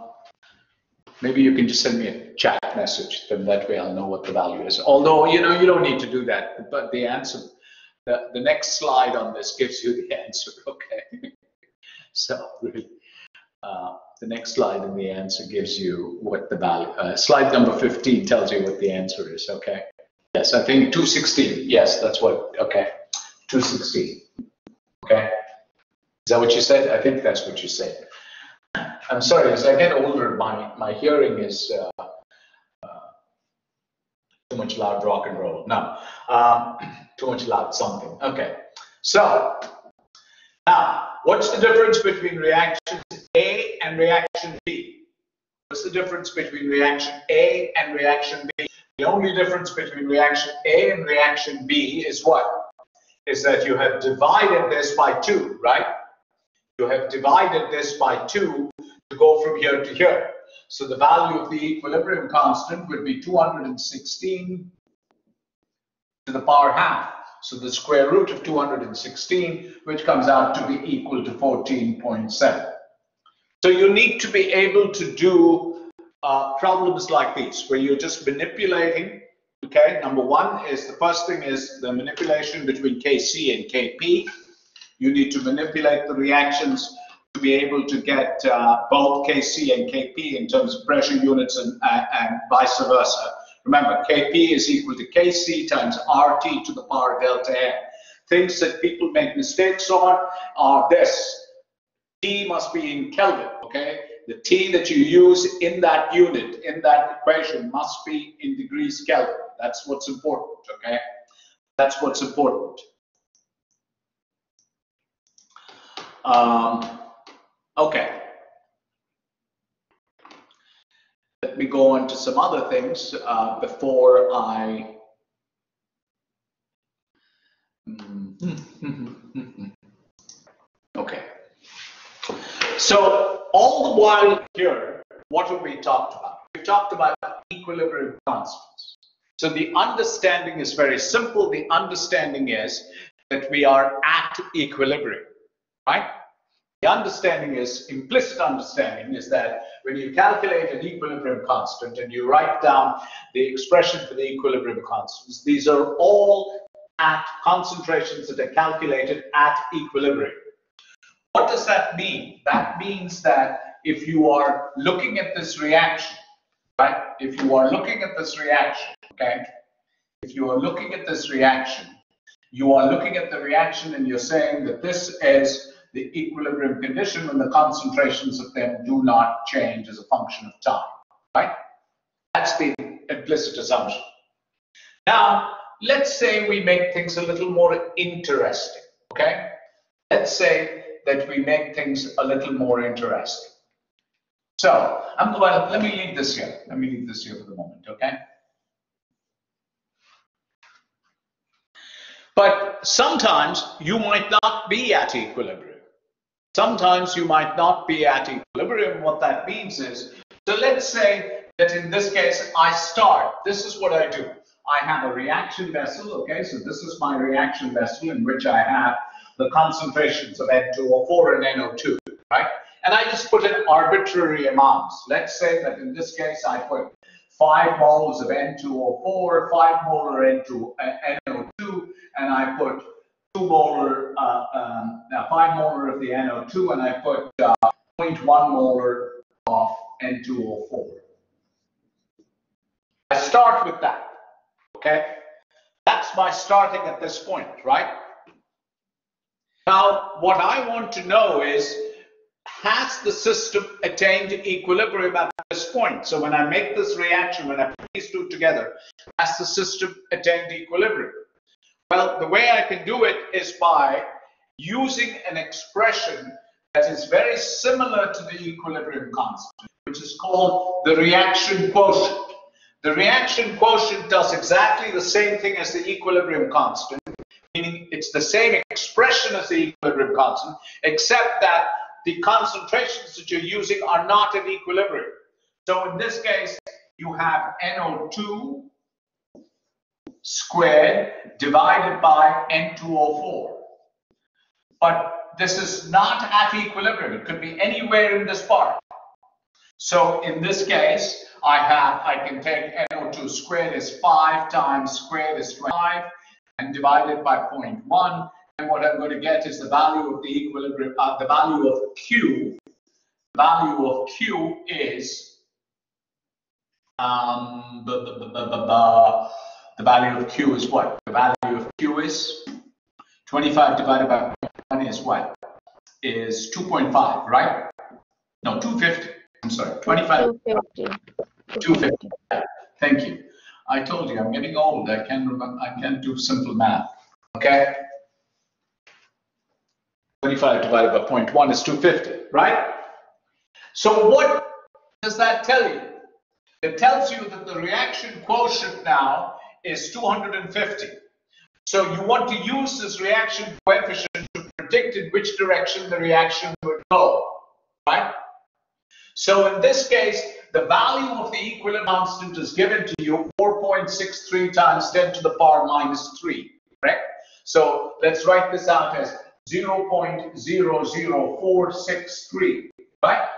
maybe you can just send me a chat message, then that way I'll know what the value is. Although, you know, you don't need to do that, but the answer, the, the next slide on this gives you the answer, okay? so, really, uh, the next slide in the answer gives you what the value, uh, slide number 15 tells you what the answer is, okay? Yes, I think 216. Yes, that's what, okay. 216. Okay. Is that what you said? I think that's what you said. I'm sorry, as I get older, my, my hearing is uh, much loud rock and roll. No, um, too much loud something. Okay. So, now, what's the difference between reaction A and reaction B? What's the difference between reaction A and reaction B? The only difference between reaction A and reaction B is what? Is that you have divided this by 2, right? You have divided this by 2 to go from here to here. So the value of the equilibrium constant would be 216 to the power half. So the square root of 216, which comes out to be equal to 14.7. So you need to be able to do uh, problems like these, where you're just manipulating. Okay, number one is the first thing is the manipulation between Kc and Kp. You need to manipulate the reactions to be able to get uh, both Kc and Kp in terms of pressure units and, uh, and vice versa. Remember, Kp is equal to Kc times RT to the power delta N. Things that people make mistakes on are this. T must be in Kelvin, okay? The T that you use in that unit, in that equation, must be in degrees Kelvin. That's what's important, okay? That's what's important. Um, okay. Let me go on to some other things uh, before I. okay. So all the while here, what have we talked about? We've talked about equilibrium constants. So the understanding is very simple. The understanding is that we are at equilibrium, right? The understanding is, implicit understanding is that when you calculate an equilibrium constant and you write down the expression for the equilibrium constants, these are all at concentrations that are calculated at equilibrium. What does that mean? That means that if you are looking at this reaction, right? If you are looking at this reaction, okay? If you are looking at this reaction, you are looking at the reaction and you're saying that this is the equilibrium condition when the concentrations of them do not change as a function of time, right? That's the implicit assumption. Now, let's say we make things a little more interesting, okay? Let's say that we make things a little more interesting. So, I'm, well, let me leave this here. Let me leave this here for the moment, okay? But sometimes you might not be at equilibrium. Sometimes you might not be at equilibrium. What that means is, so let's say that in this case, I start. This is what I do. I have a reaction vessel, okay? So this is my reaction vessel in which I have the concentrations of N2O4 and NO2, right? And I just put in arbitrary amounts. Let's say that in this case, I put 5 moles of N2O4, 5 molar N2, uh, NO2, and I put 2 molar, uh, um, 5 molar of the NO2, and I put uh, 0.1 molar of N2O4. I start with that, okay? That's my starting at this point, right? Now, what I want to know is, has the system attained equilibrium at this point? So when I make this reaction, when I put these two together, has the system attained equilibrium? Well, the way I can do it is by using an expression that is very similar to the equilibrium constant, which is called the reaction quotient. The reaction quotient does exactly the same thing as the equilibrium constant, meaning it's the same expression as the equilibrium constant, except that the concentrations that you're using are not in equilibrium. So in this case, you have NO2 squared divided by N2O4. But this is not at equilibrium. It could be anywhere in this part. So in this case, I have, I can take NO2 squared is 5 times squared is 25 and divided by 0.1. And what I'm going to get is the value of the equilibrium, uh, the value of Q. The value of Q is um, the value of Q is what? The value of Q is 25 divided by 1 is what? Is 2.5, right? No, 250. I'm sorry, 25. 250. 250. Thank you. I told you I'm getting old. I can't remember. I can't do simple math. Okay. 25 divided by 0.1 is 250, right? So what does that tell you? It tells you that the reaction quotient now is 250. So you want to use this reaction coefficient to predict in which direction the reaction would go, right? So in this case, the value of the equilibrium constant is given to you 4.63 times 10 to the power minus 3, correct? So let's write this out as 0.00463, right?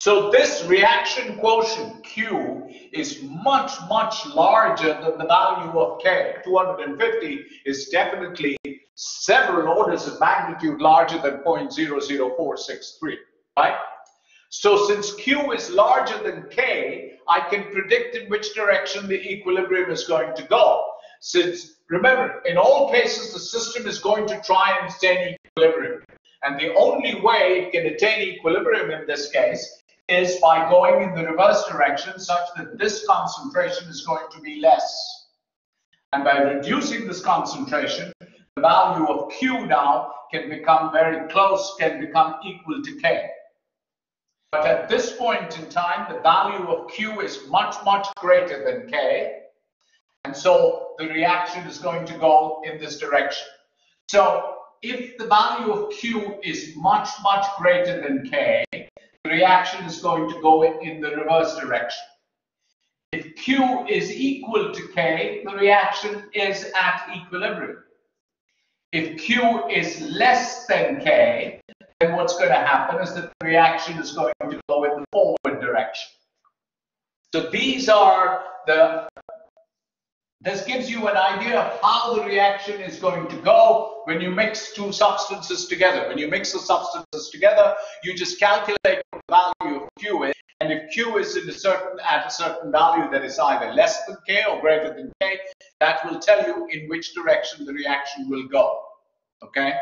So this reaction quotient Q is much, much larger than the value of K. 250 is definitely several orders of magnitude larger than 0.00463, right? So since Q is larger than K, I can predict in which direction the equilibrium is going to go. Since, remember, in all cases, the system is going to try and attain equilibrium. And the only way it can attain equilibrium in this case is by going in the reverse direction such that this concentration is going to be less. And by reducing this concentration, the value of Q now can become very close, can become equal to K. But at this point in time, the value of Q is much, much greater than K. And so the reaction is going to go in this direction. So if the value of Q is much, much greater than K, reaction is going to go in the reverse direction. If Q is equal to K, the reaction is at equilibrium. If Q is less than K, then what's going to happen is that the reaction is going to go in the forward direction. So these are the this gives you an idea of how the reaction is going to go when you mix two substances together. When you mix the substances together, you just calculate value of Q is, and if Q is in a certain at a certain value that is either less than K or greater than K, that will tell you in which direction the reaction will go. Okay?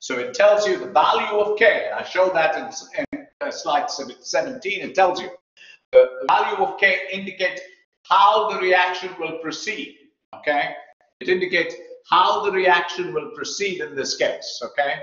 So it tells you the value of K. I showed that in, in uh, slide 17. It tells you the value of K indicates how the reaction will proceed okay? It indicates how the reaction will proceed in this case, okay?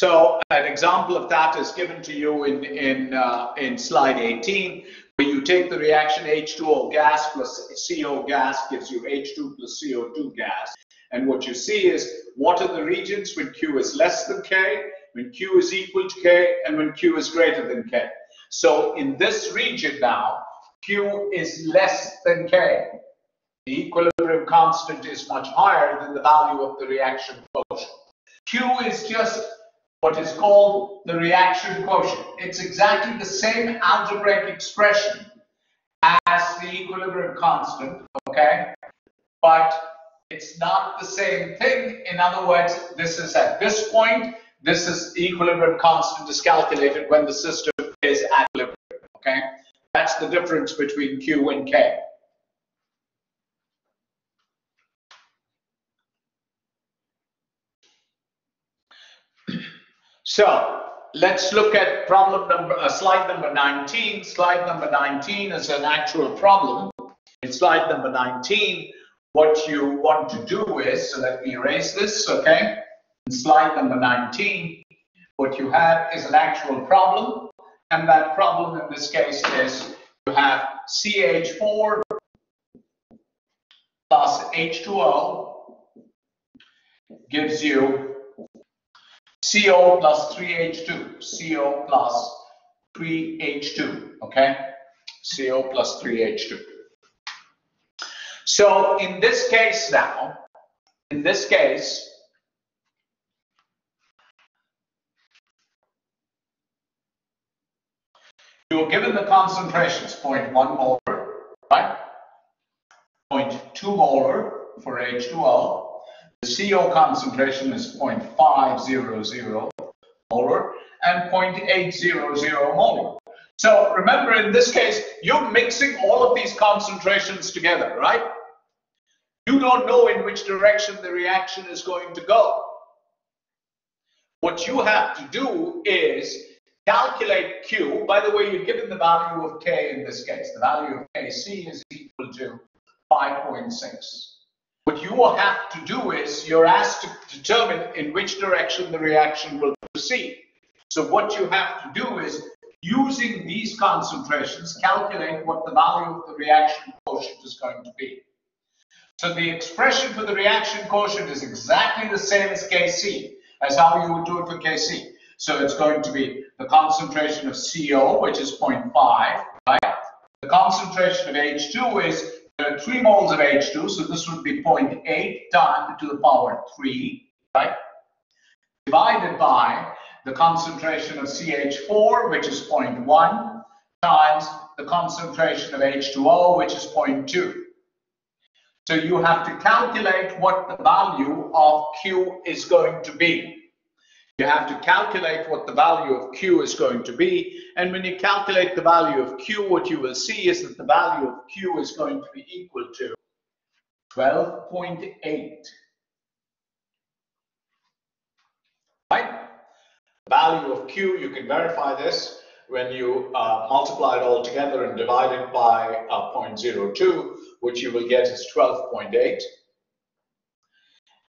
So an example of that is given to you in, in, uh, in slide 18, where you take the reaction H2O gas plus CO gas gives you H2 plus CO2 gas. And what you see is what are the regions when Q is less than K, when Q is equal to K, and when Q is greater than K. So in this region now, Q is less than K. The equilibrium constant is much higher than the value of the reaction quotient. Q is just what is called the reaction quotient. It's exactly the same algebraic expression as the equilibrium constant, okay? But it's not the same thing. In other words, this is at this point, this is equilibrium constant is calculated when the system is at equilibrium, okay? That's the difference between Q and K. So let's look at problem number, uh, slide number 19. Slide number 19 is an actual problem. In slide number 19, what you want to do is, so let me erase this, okay? In slide number 19, what you have is an actual problem. And that problem in this case is you have CH4 plus H2O gives you CO plus 3H2, CO plus 3H2, okay? CO plus 3H2. So in this case now, in this case, You are given the concentrations 0.1 molar, right? 0.2 molar for H2O. CO concentration is 0.500 molar and 0.800 molar. So remember in this case, you're mixing all of these concentrations together, right? You don't know in which direction the reaction is going to go. What you have to do is calculate Q. By the way, you're given the value of K in this case. The value of Kc is equal to 5.6. What you will have to do is you're asked to determine in which direction the reaction will proceed. So what you have to do is using these concentrations, calculate what the value of the reaction quotient is going to be. So the expression for the reaction quotient is exactly the same as Kc, as how you would do it for Kc. So it's going to be the concentration of CO, which is 0.5, right? The concentration of H2 is 3 moles of H2, so this would be 0.8 times to the power 3, right? Divided by the concentration of CH4, which is 0.1, times the concentration of H2O, which is 0.2. So you have to calculate what the value of Q is going to be. You have to calculate what the value of Q is going to be. And when you calculate the value of Q, what you will see is that the value of Q is going to be equal to 12.8. Right? Value of Q, you can verify this when you uh, multiply it all together and divide it by uh, 0.02, which you will get is 12.8.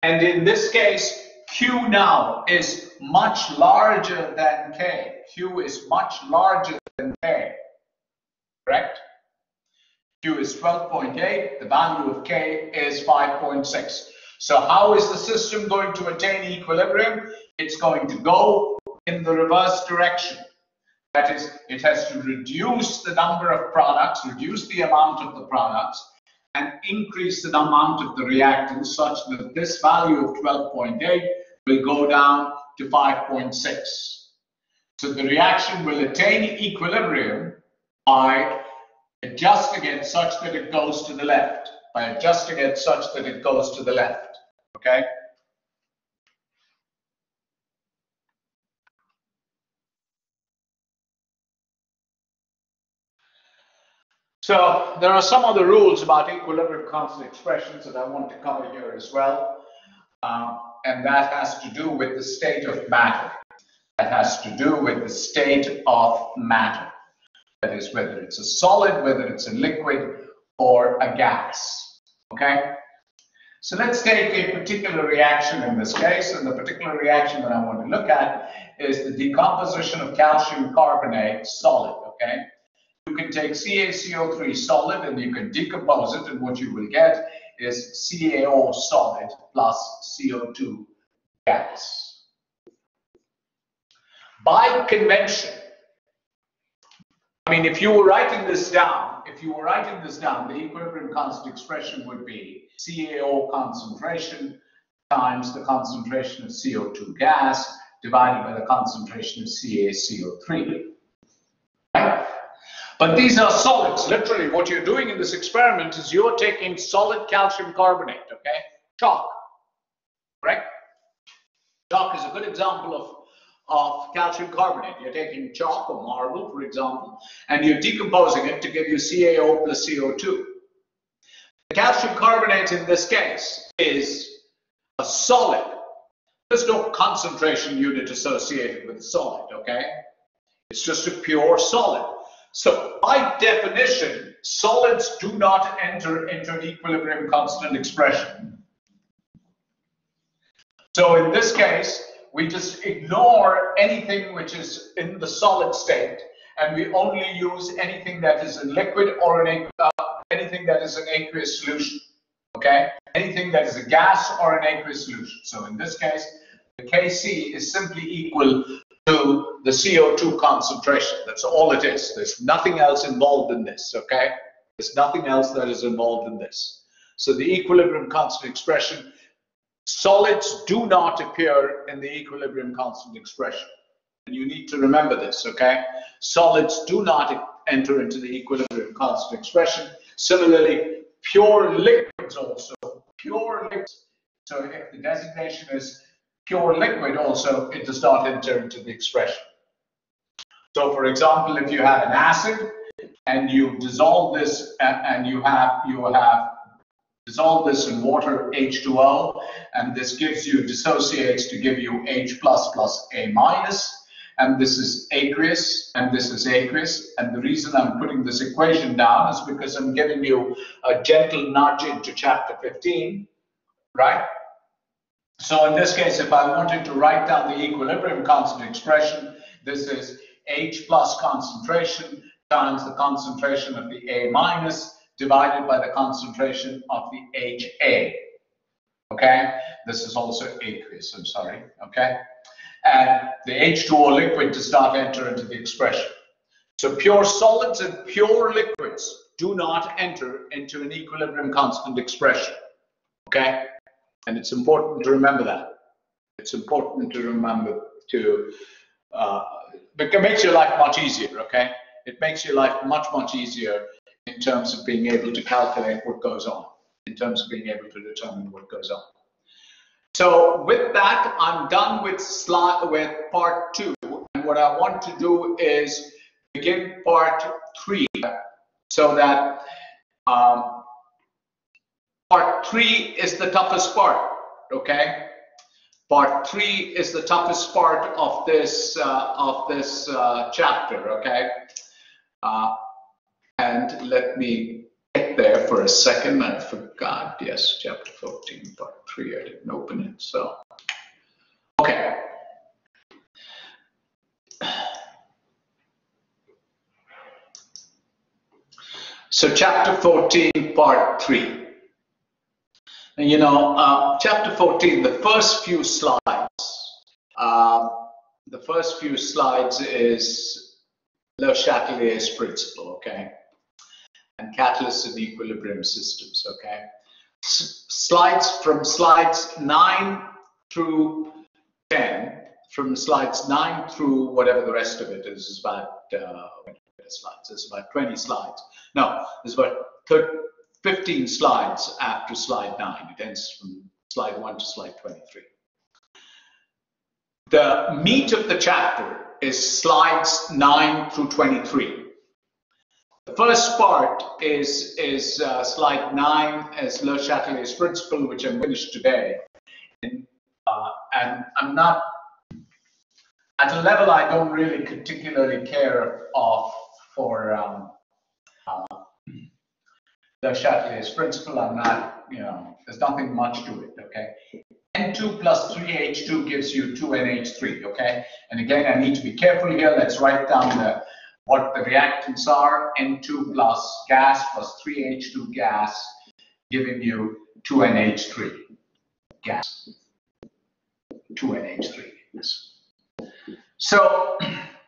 And in this case, Q now is much larger than K. Q is much larger than K, correct? Q is 12.8, the value of K is 5.6. So how is the system going to attain equilibrium? It's going to go in the reverse direction. That is, it has to reduce the number of products, reduce the amount of the products, and increase the amount of the reactant such that this value of 12.8 will go down to 5.6. So the reaction will attain equilibrium by adjusting it such that it goes to the left, by adjusting it such that it goes to the left, okay? So there are some other rules about equilibrium constant expressions that I want to cover here as well. Uh, and that has to do with the state of matter. That has to do with the state of matter. That is, whether it's a solid, whether it's a liquid, or a gas. Okay? So let's take a particular reaction in this case, and the particular reaction that I want to look at is the decomposition of calcium carbonate solid, okay? You can take CaCO3 solid and you can decompose it, and what you will get is CaO solid plus CO2 gas. By convention, I mean, if you were writing this down, if you were writing this down, the equilibrium constant expression would be CaO concentration times the concentration of CO2 gas divided by the concentration of CaCO3. But these are solids. Literally, what you're doing in this experiment is you're taking solid calcium carbonate, okay? Chalk, correct? Chalk is a good example of, of calcium carbonate. You're taking chalk or marble, for example, and you're decomposing it to give you CaO plus CO2. The calcium carbonate in this case is a solid. There's no concentration unit associated with solid, okay? It's just a pure solid. So by definition, solids do not enter into an equilibrium constant expression. So in this case, we just ignore anything which is in the solid state and we only use anything that is in liquid or uh, anything that is an aqueous solution. Okay, anything that is a gas or an aqueous solution. So in this case, the Kc is simply equal to the CO2 concentration. That's all it is. There's nothing else involved in this, okay? There's nothing else that is involved in this. So the equilibrium constant expression, solids do not appear in the equilibrium constant expression. And you need to remember this, okay? Solids do not enter into the equilibrium constant expression. Similarly, pure liquids also, pure liquids. So if the designation is pure liquid also, it does not enter into the expression. So for example, if you have an acid and you dissolve this and you have you have dissolve this in water H2O and this gives you dissociates to give you H plus plus A minus and this is aqueous and this is aqueous. And the reason I'm putting this equation down is because I'm giving you a gentle nudge into chapter 15 right? So in this case, if I wanted to write down the equilibrium constant expression, this is H plus concentration times the concentration of the A minus divided by the concentration of the HA. Okay, this is also aqueous, I'm sorry. Okay, and the H2O liquid does not enter into the expression. So pure solids and pure liquids do not enter into an equilibrium constant expression. Okay? And it's important to remember that. It's important to remember to, uh, it makes your life much easier, okay? It makes your life much, much easier in terms of being able to calculate what goes on, in terms of being able to determine what goes on. So with that, I'm done with slide with part two. And what I want to do is begin part three so that um, part three is the toughest part, okay? Part three is the toughest part of this uh, of this uh, chapter, okay? Uh, and let me get there for a second. I forgot. Yes, chapter 14, part three. I didn't open it, so okay. So chapter 14, part 3. You know, uh, chapter 14, the first few slides, uh, the first few slides is Le Chatelier's principle, okay? And catalysts and equilibrium systems, okay? S slides from slides 9 through 10, from slides 9 through whatever the rest of it is, is about uh, slides. It's about 20 slides. No, there's about 30, 15 slides after slide 9. It ends from slide 1 to slide 23. The meat of the chapter is slides 9 through 23. The first part is, is uh, slide 9 as Le Chatelier's principle, which I'm finished today. And, uh, and I'm not, at a level I don't really particularly care of for um, Le Chatelier's principle. I'm not, you know, there's nothing much to it, okay? N2 plus 3H2 gives you 2NH3, okay? And again, I need to be careful here. Let's write down the, what the reactants are. N2 plus gas plus 3H2 gas, giving you 2NH3 gas. 2NH3, yes. So,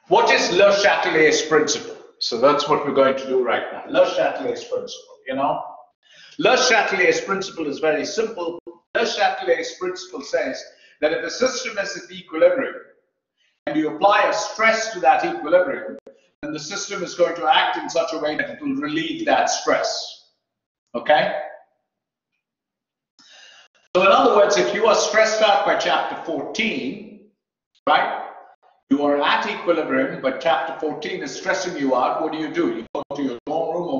what is Le Chatelier's principle? So that's what we're going to do right now. Le Chatelier's principle, you know. Le Chatelier's principle is very simple. Le Chatelier's principle says that if a system is at equilibrium and you apply a stress to that equilibrium, then the system is going to act in such a way that it will relieve that stress. Okay? So in other words, if you are stressed out by chapter 14, right? You are at equilibrium, but chapter 14 is stressing you out. What do you do? You go to your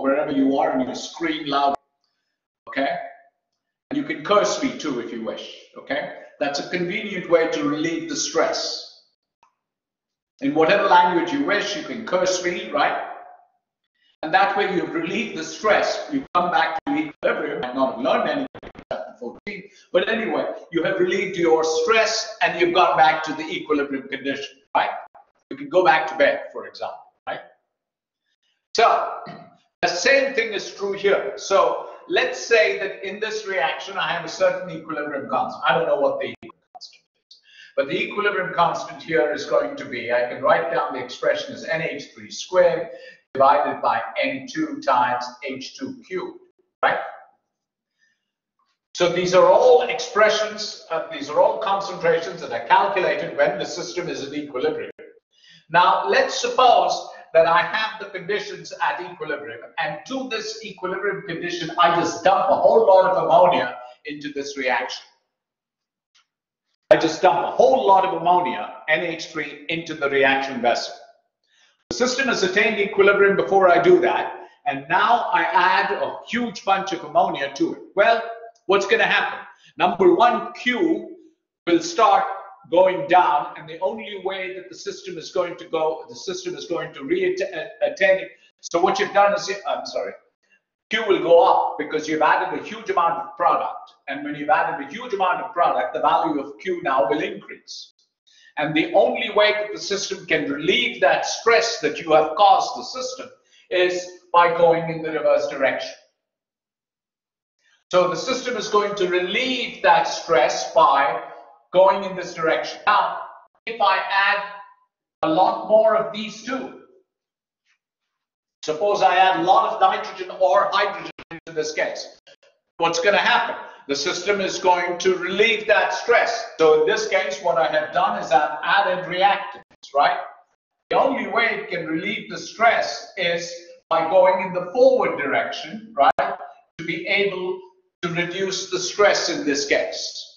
wherever you are and you scream loud. Okay? And you can curse me too if you wish. Okay? That's a convenient way to relieve the stress. In whatever language you wish, you can curse me, right? And that way you've relieved the stress. You come back to equilibrium. I not learned anything in chapter 14. But anyway, you have relieved your stress and you've got back to the equilibrium condition right? You can go back to bed, for example, right? So the same thing is true here. So let's say that in this reaction, I have a certain equilibrium constant. I don't know what the equilibrium constant is, but the equilibrium constant here is going to be, I can write down the expression as NH3 squared divided by N2 times H2 cubed, right? So these are all expressions, uh, these are all concentrations that are calculated when the system is in equilibrium. Now, let's suppose that I have the conditions at equilibrium, and to this equilibrium condition, I just dump a whole lot of ammonia into this reaction. I just dump a whole lot of ammonia, NH3, into the reaction vessel. The system has attained equilibrium before I do that, and now I add a huge bunch of ammonia to it. Well, what's going to happen? Number one, Q will start going down, and the only way that the system is going to go, the system is going to re-attend it. So what you've done is, I'm sorry, Q will go up because you've added a huge amount of product. And when you've added a huge amount of product, the value of Q now will increase. And the only way that the system can relieve that stress that you have caused the system is by going in the reverse direction. So the system is going to relieve that stress by going in this direction. Now, if I add a lot more of these two? Suppose I add a lot of nitrogen or hydrogen into this case. What's going to happen? The system is going to relieve that stress. So in this case, what I have done is I've added reactants, right? The only way it can relieve the stress is by going in the forward direction, right? To be able to reduce the stress in this case.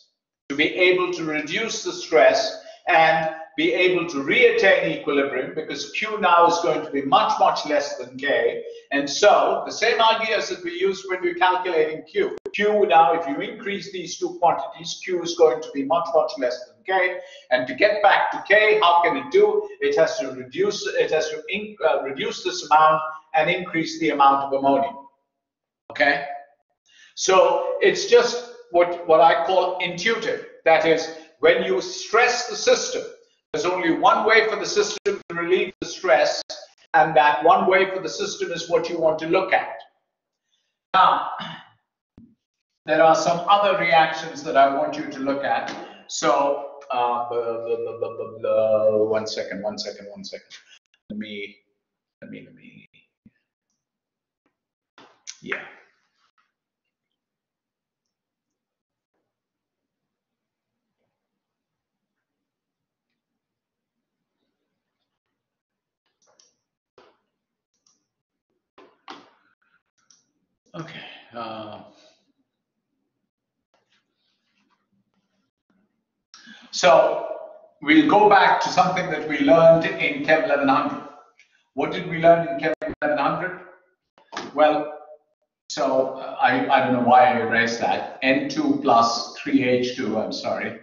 To be able to reduce the stress and be able to reattain equilibrium because Q now is going to be much, much less than K. And so the same ideas that we use when we're calculating Q. Q now, if you increase these two quantities, Q is going to be much, much less than K. And to get back to K, how can it do? It has to reduce, it has to uh, reduce this amount and increase the amount of ammonia. Okay? So it's just what, what I call intuitive. That is, when you stress the system, there's only one way for the system to relieve the stress, and that one way for the system is what you want to look at. Now, there are some other reactions that I want you to look at. So, uh, blah, blah, blah, one second, one second, one second. Let me, let me, let me. Yeah. Okay. Uh, so we'll go back to something that we learned in Chem 1100. What did we learn in Chem 1100? Well, so uh, I, I don't know why I erased that. N2 plus 3H2, I'm sorry.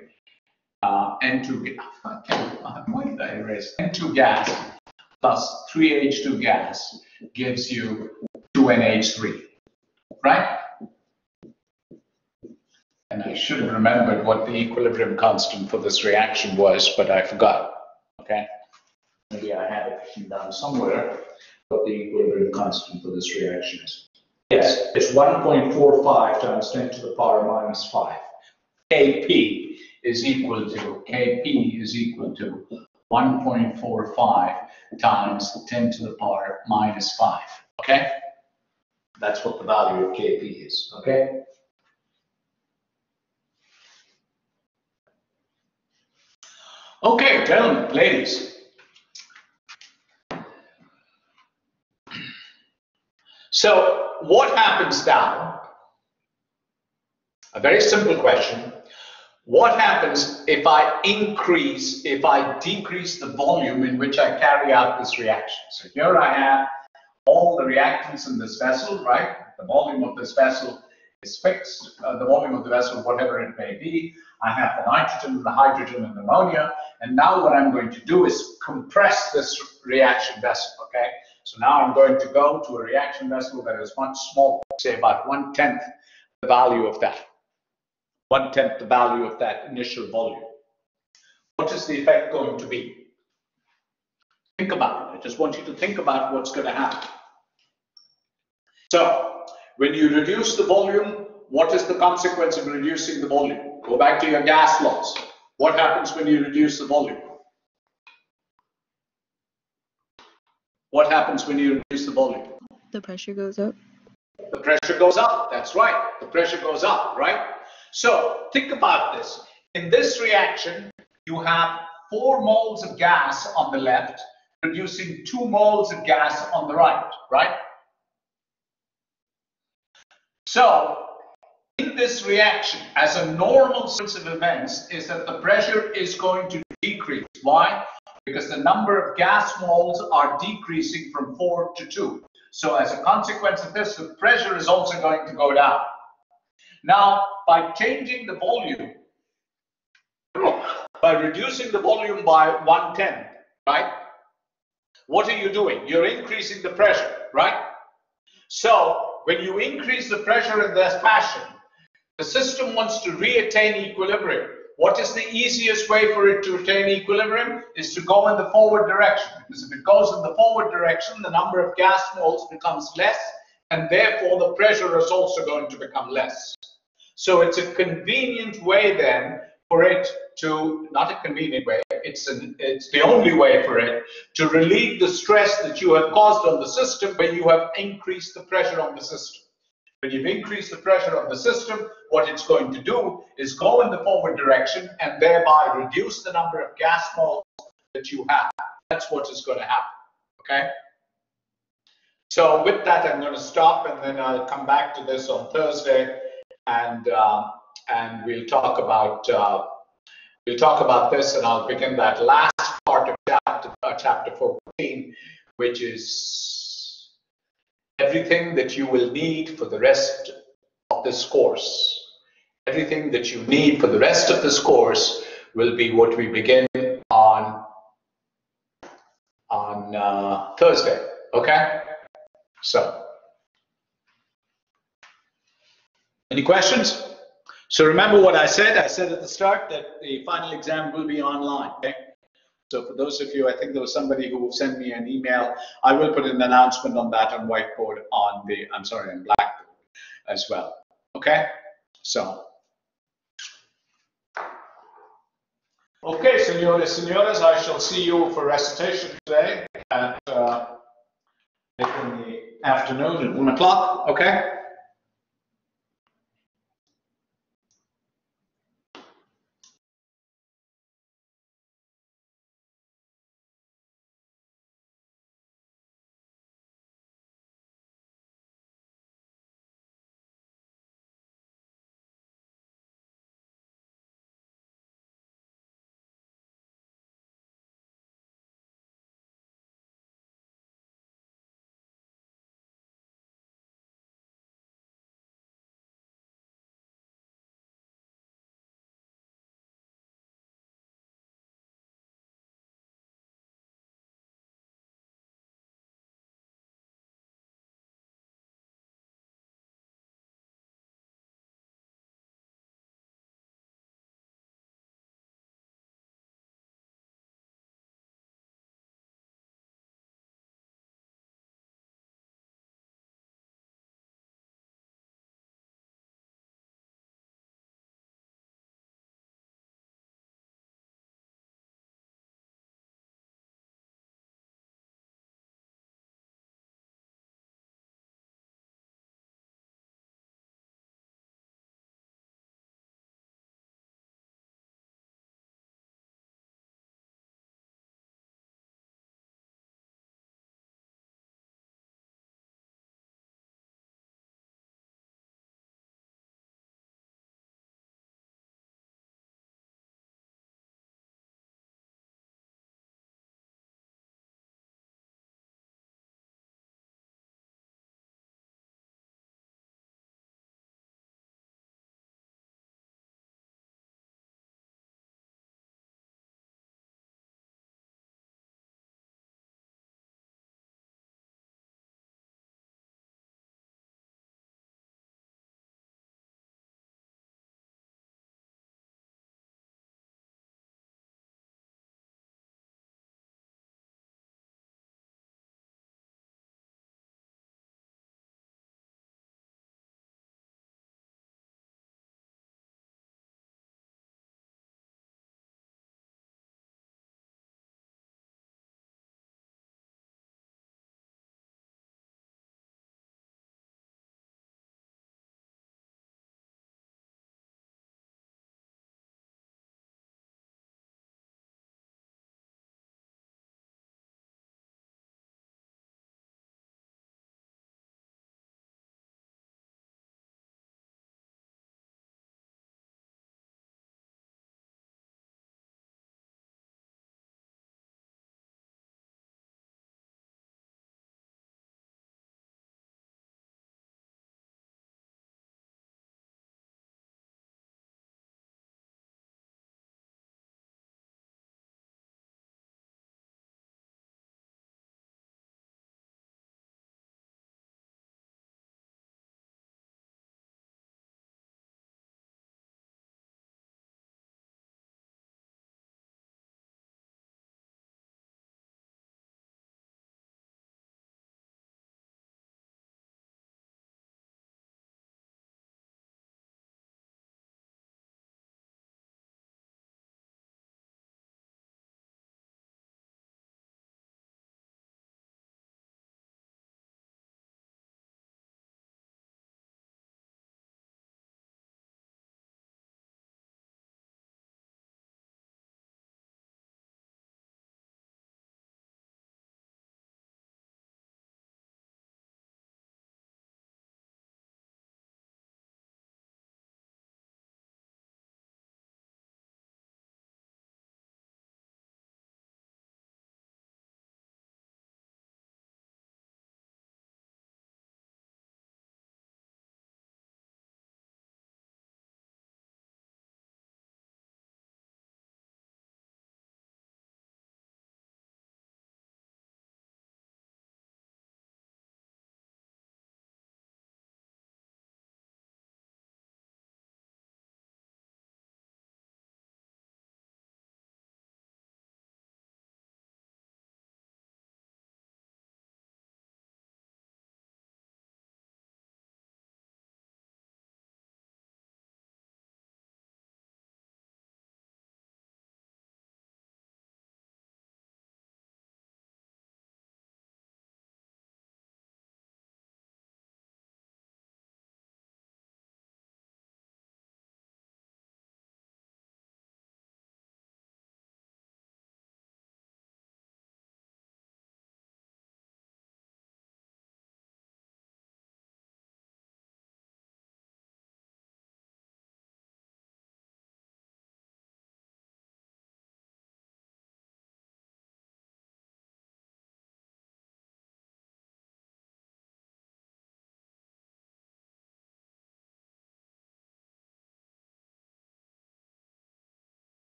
Uh, N2, why did I erase N2 gas plus 3H2 gas gives you 2NH3 right? And I should have remembered what the equilibrium constant for this reaction was, but I forgot, okay? Maybe I have it written down somewhere, what the equilibrium constant for this reaction is. Yes, it's 1.45 times 10 to the power minus 5. Kp is equal to, Kp is equal to 1.45 times 10 to the power minus 5, okay? That's what the value of Kp is, okay? Okay, gentlemen, ladies. So what happens now? A very simple question. What happens if I increase, if I decrease the volume in which I carry out this reaction? So here I have all the reactants in this vessel, right? The volume of this vessel is fixed, uh, the volume of the vessel, whatever it may be. I have the nitrogen, the hydrogen, and the ammonia. And now what I'm going to do is compress this reaction vessel, okay? So now I'm going to go to a reaction vessel that is much smaller, say about one-tenth the value of that. One-tenth the value of that initial volume. What is the effect going to be? Think about it. I just want you to think about what's going to happen. So, when you reduce the volume, what is the consequence of reducing the volume? Go back to your gas laws. What happens when you reduce the volume? What happens when you reduce the volume? The pressure goes up. The pressure goes up. That's right. The pressure goes up, right? So think about this. In this reaction, you have four moles of gas on the left producing two moles of gas on the right, right? So, in this reaction, as a normal sequence of events, is that the pressure is going to decrease. Why? Because the number of gas moles are decreasing from 4 to 2. So as a consequence of this, the pressure is also going to go down. Now, by changing the volume, by reducing the volume by one-tenth, right? what are you doing? You're increasing the pressure, right? So when you increase the pressure in this fashion, the system wants to reattain equilibrium. What is the easiest way for it to attain equilibrium? Is to go in the forward direction. Because if it goes in the forward direction, the number of gas moles becomes less, and therefore the pressure is also going to become less. So it's a convenient way then for it to, not a convenient way, It's, an, it's the only way for it to relieve the stress that you have caused on the system when you have increased the pressure on the system. When you've increased the pressure on the system, what it's going to do is go in the forward direction and thereby reduce the number of gas moles that you have. That's what is going to happen. Okay? So with that, I'm going to stop and then I'll come back to this on Thursday and uh, and we'll talk about uh, we'll talk about this and I'll begin that last part of chapter uh, chapter 14, which is everything that you will need for the rest of this course. Everything that you need for the rest of this course will be what we begin on on uh, Thursday. Okay. So, any questions? So remember what I said? I said at the start that the final exam will be online. Okay? So for those of you, I think there was somebody who will send me an email. I will put an announcement on that on whiteboard on the, I'm sorry, on blackboard as well. Okay? So. Okay, senores, senores, I shall see you for recitation today at uh, in the afternoon at one o'clock. Okay.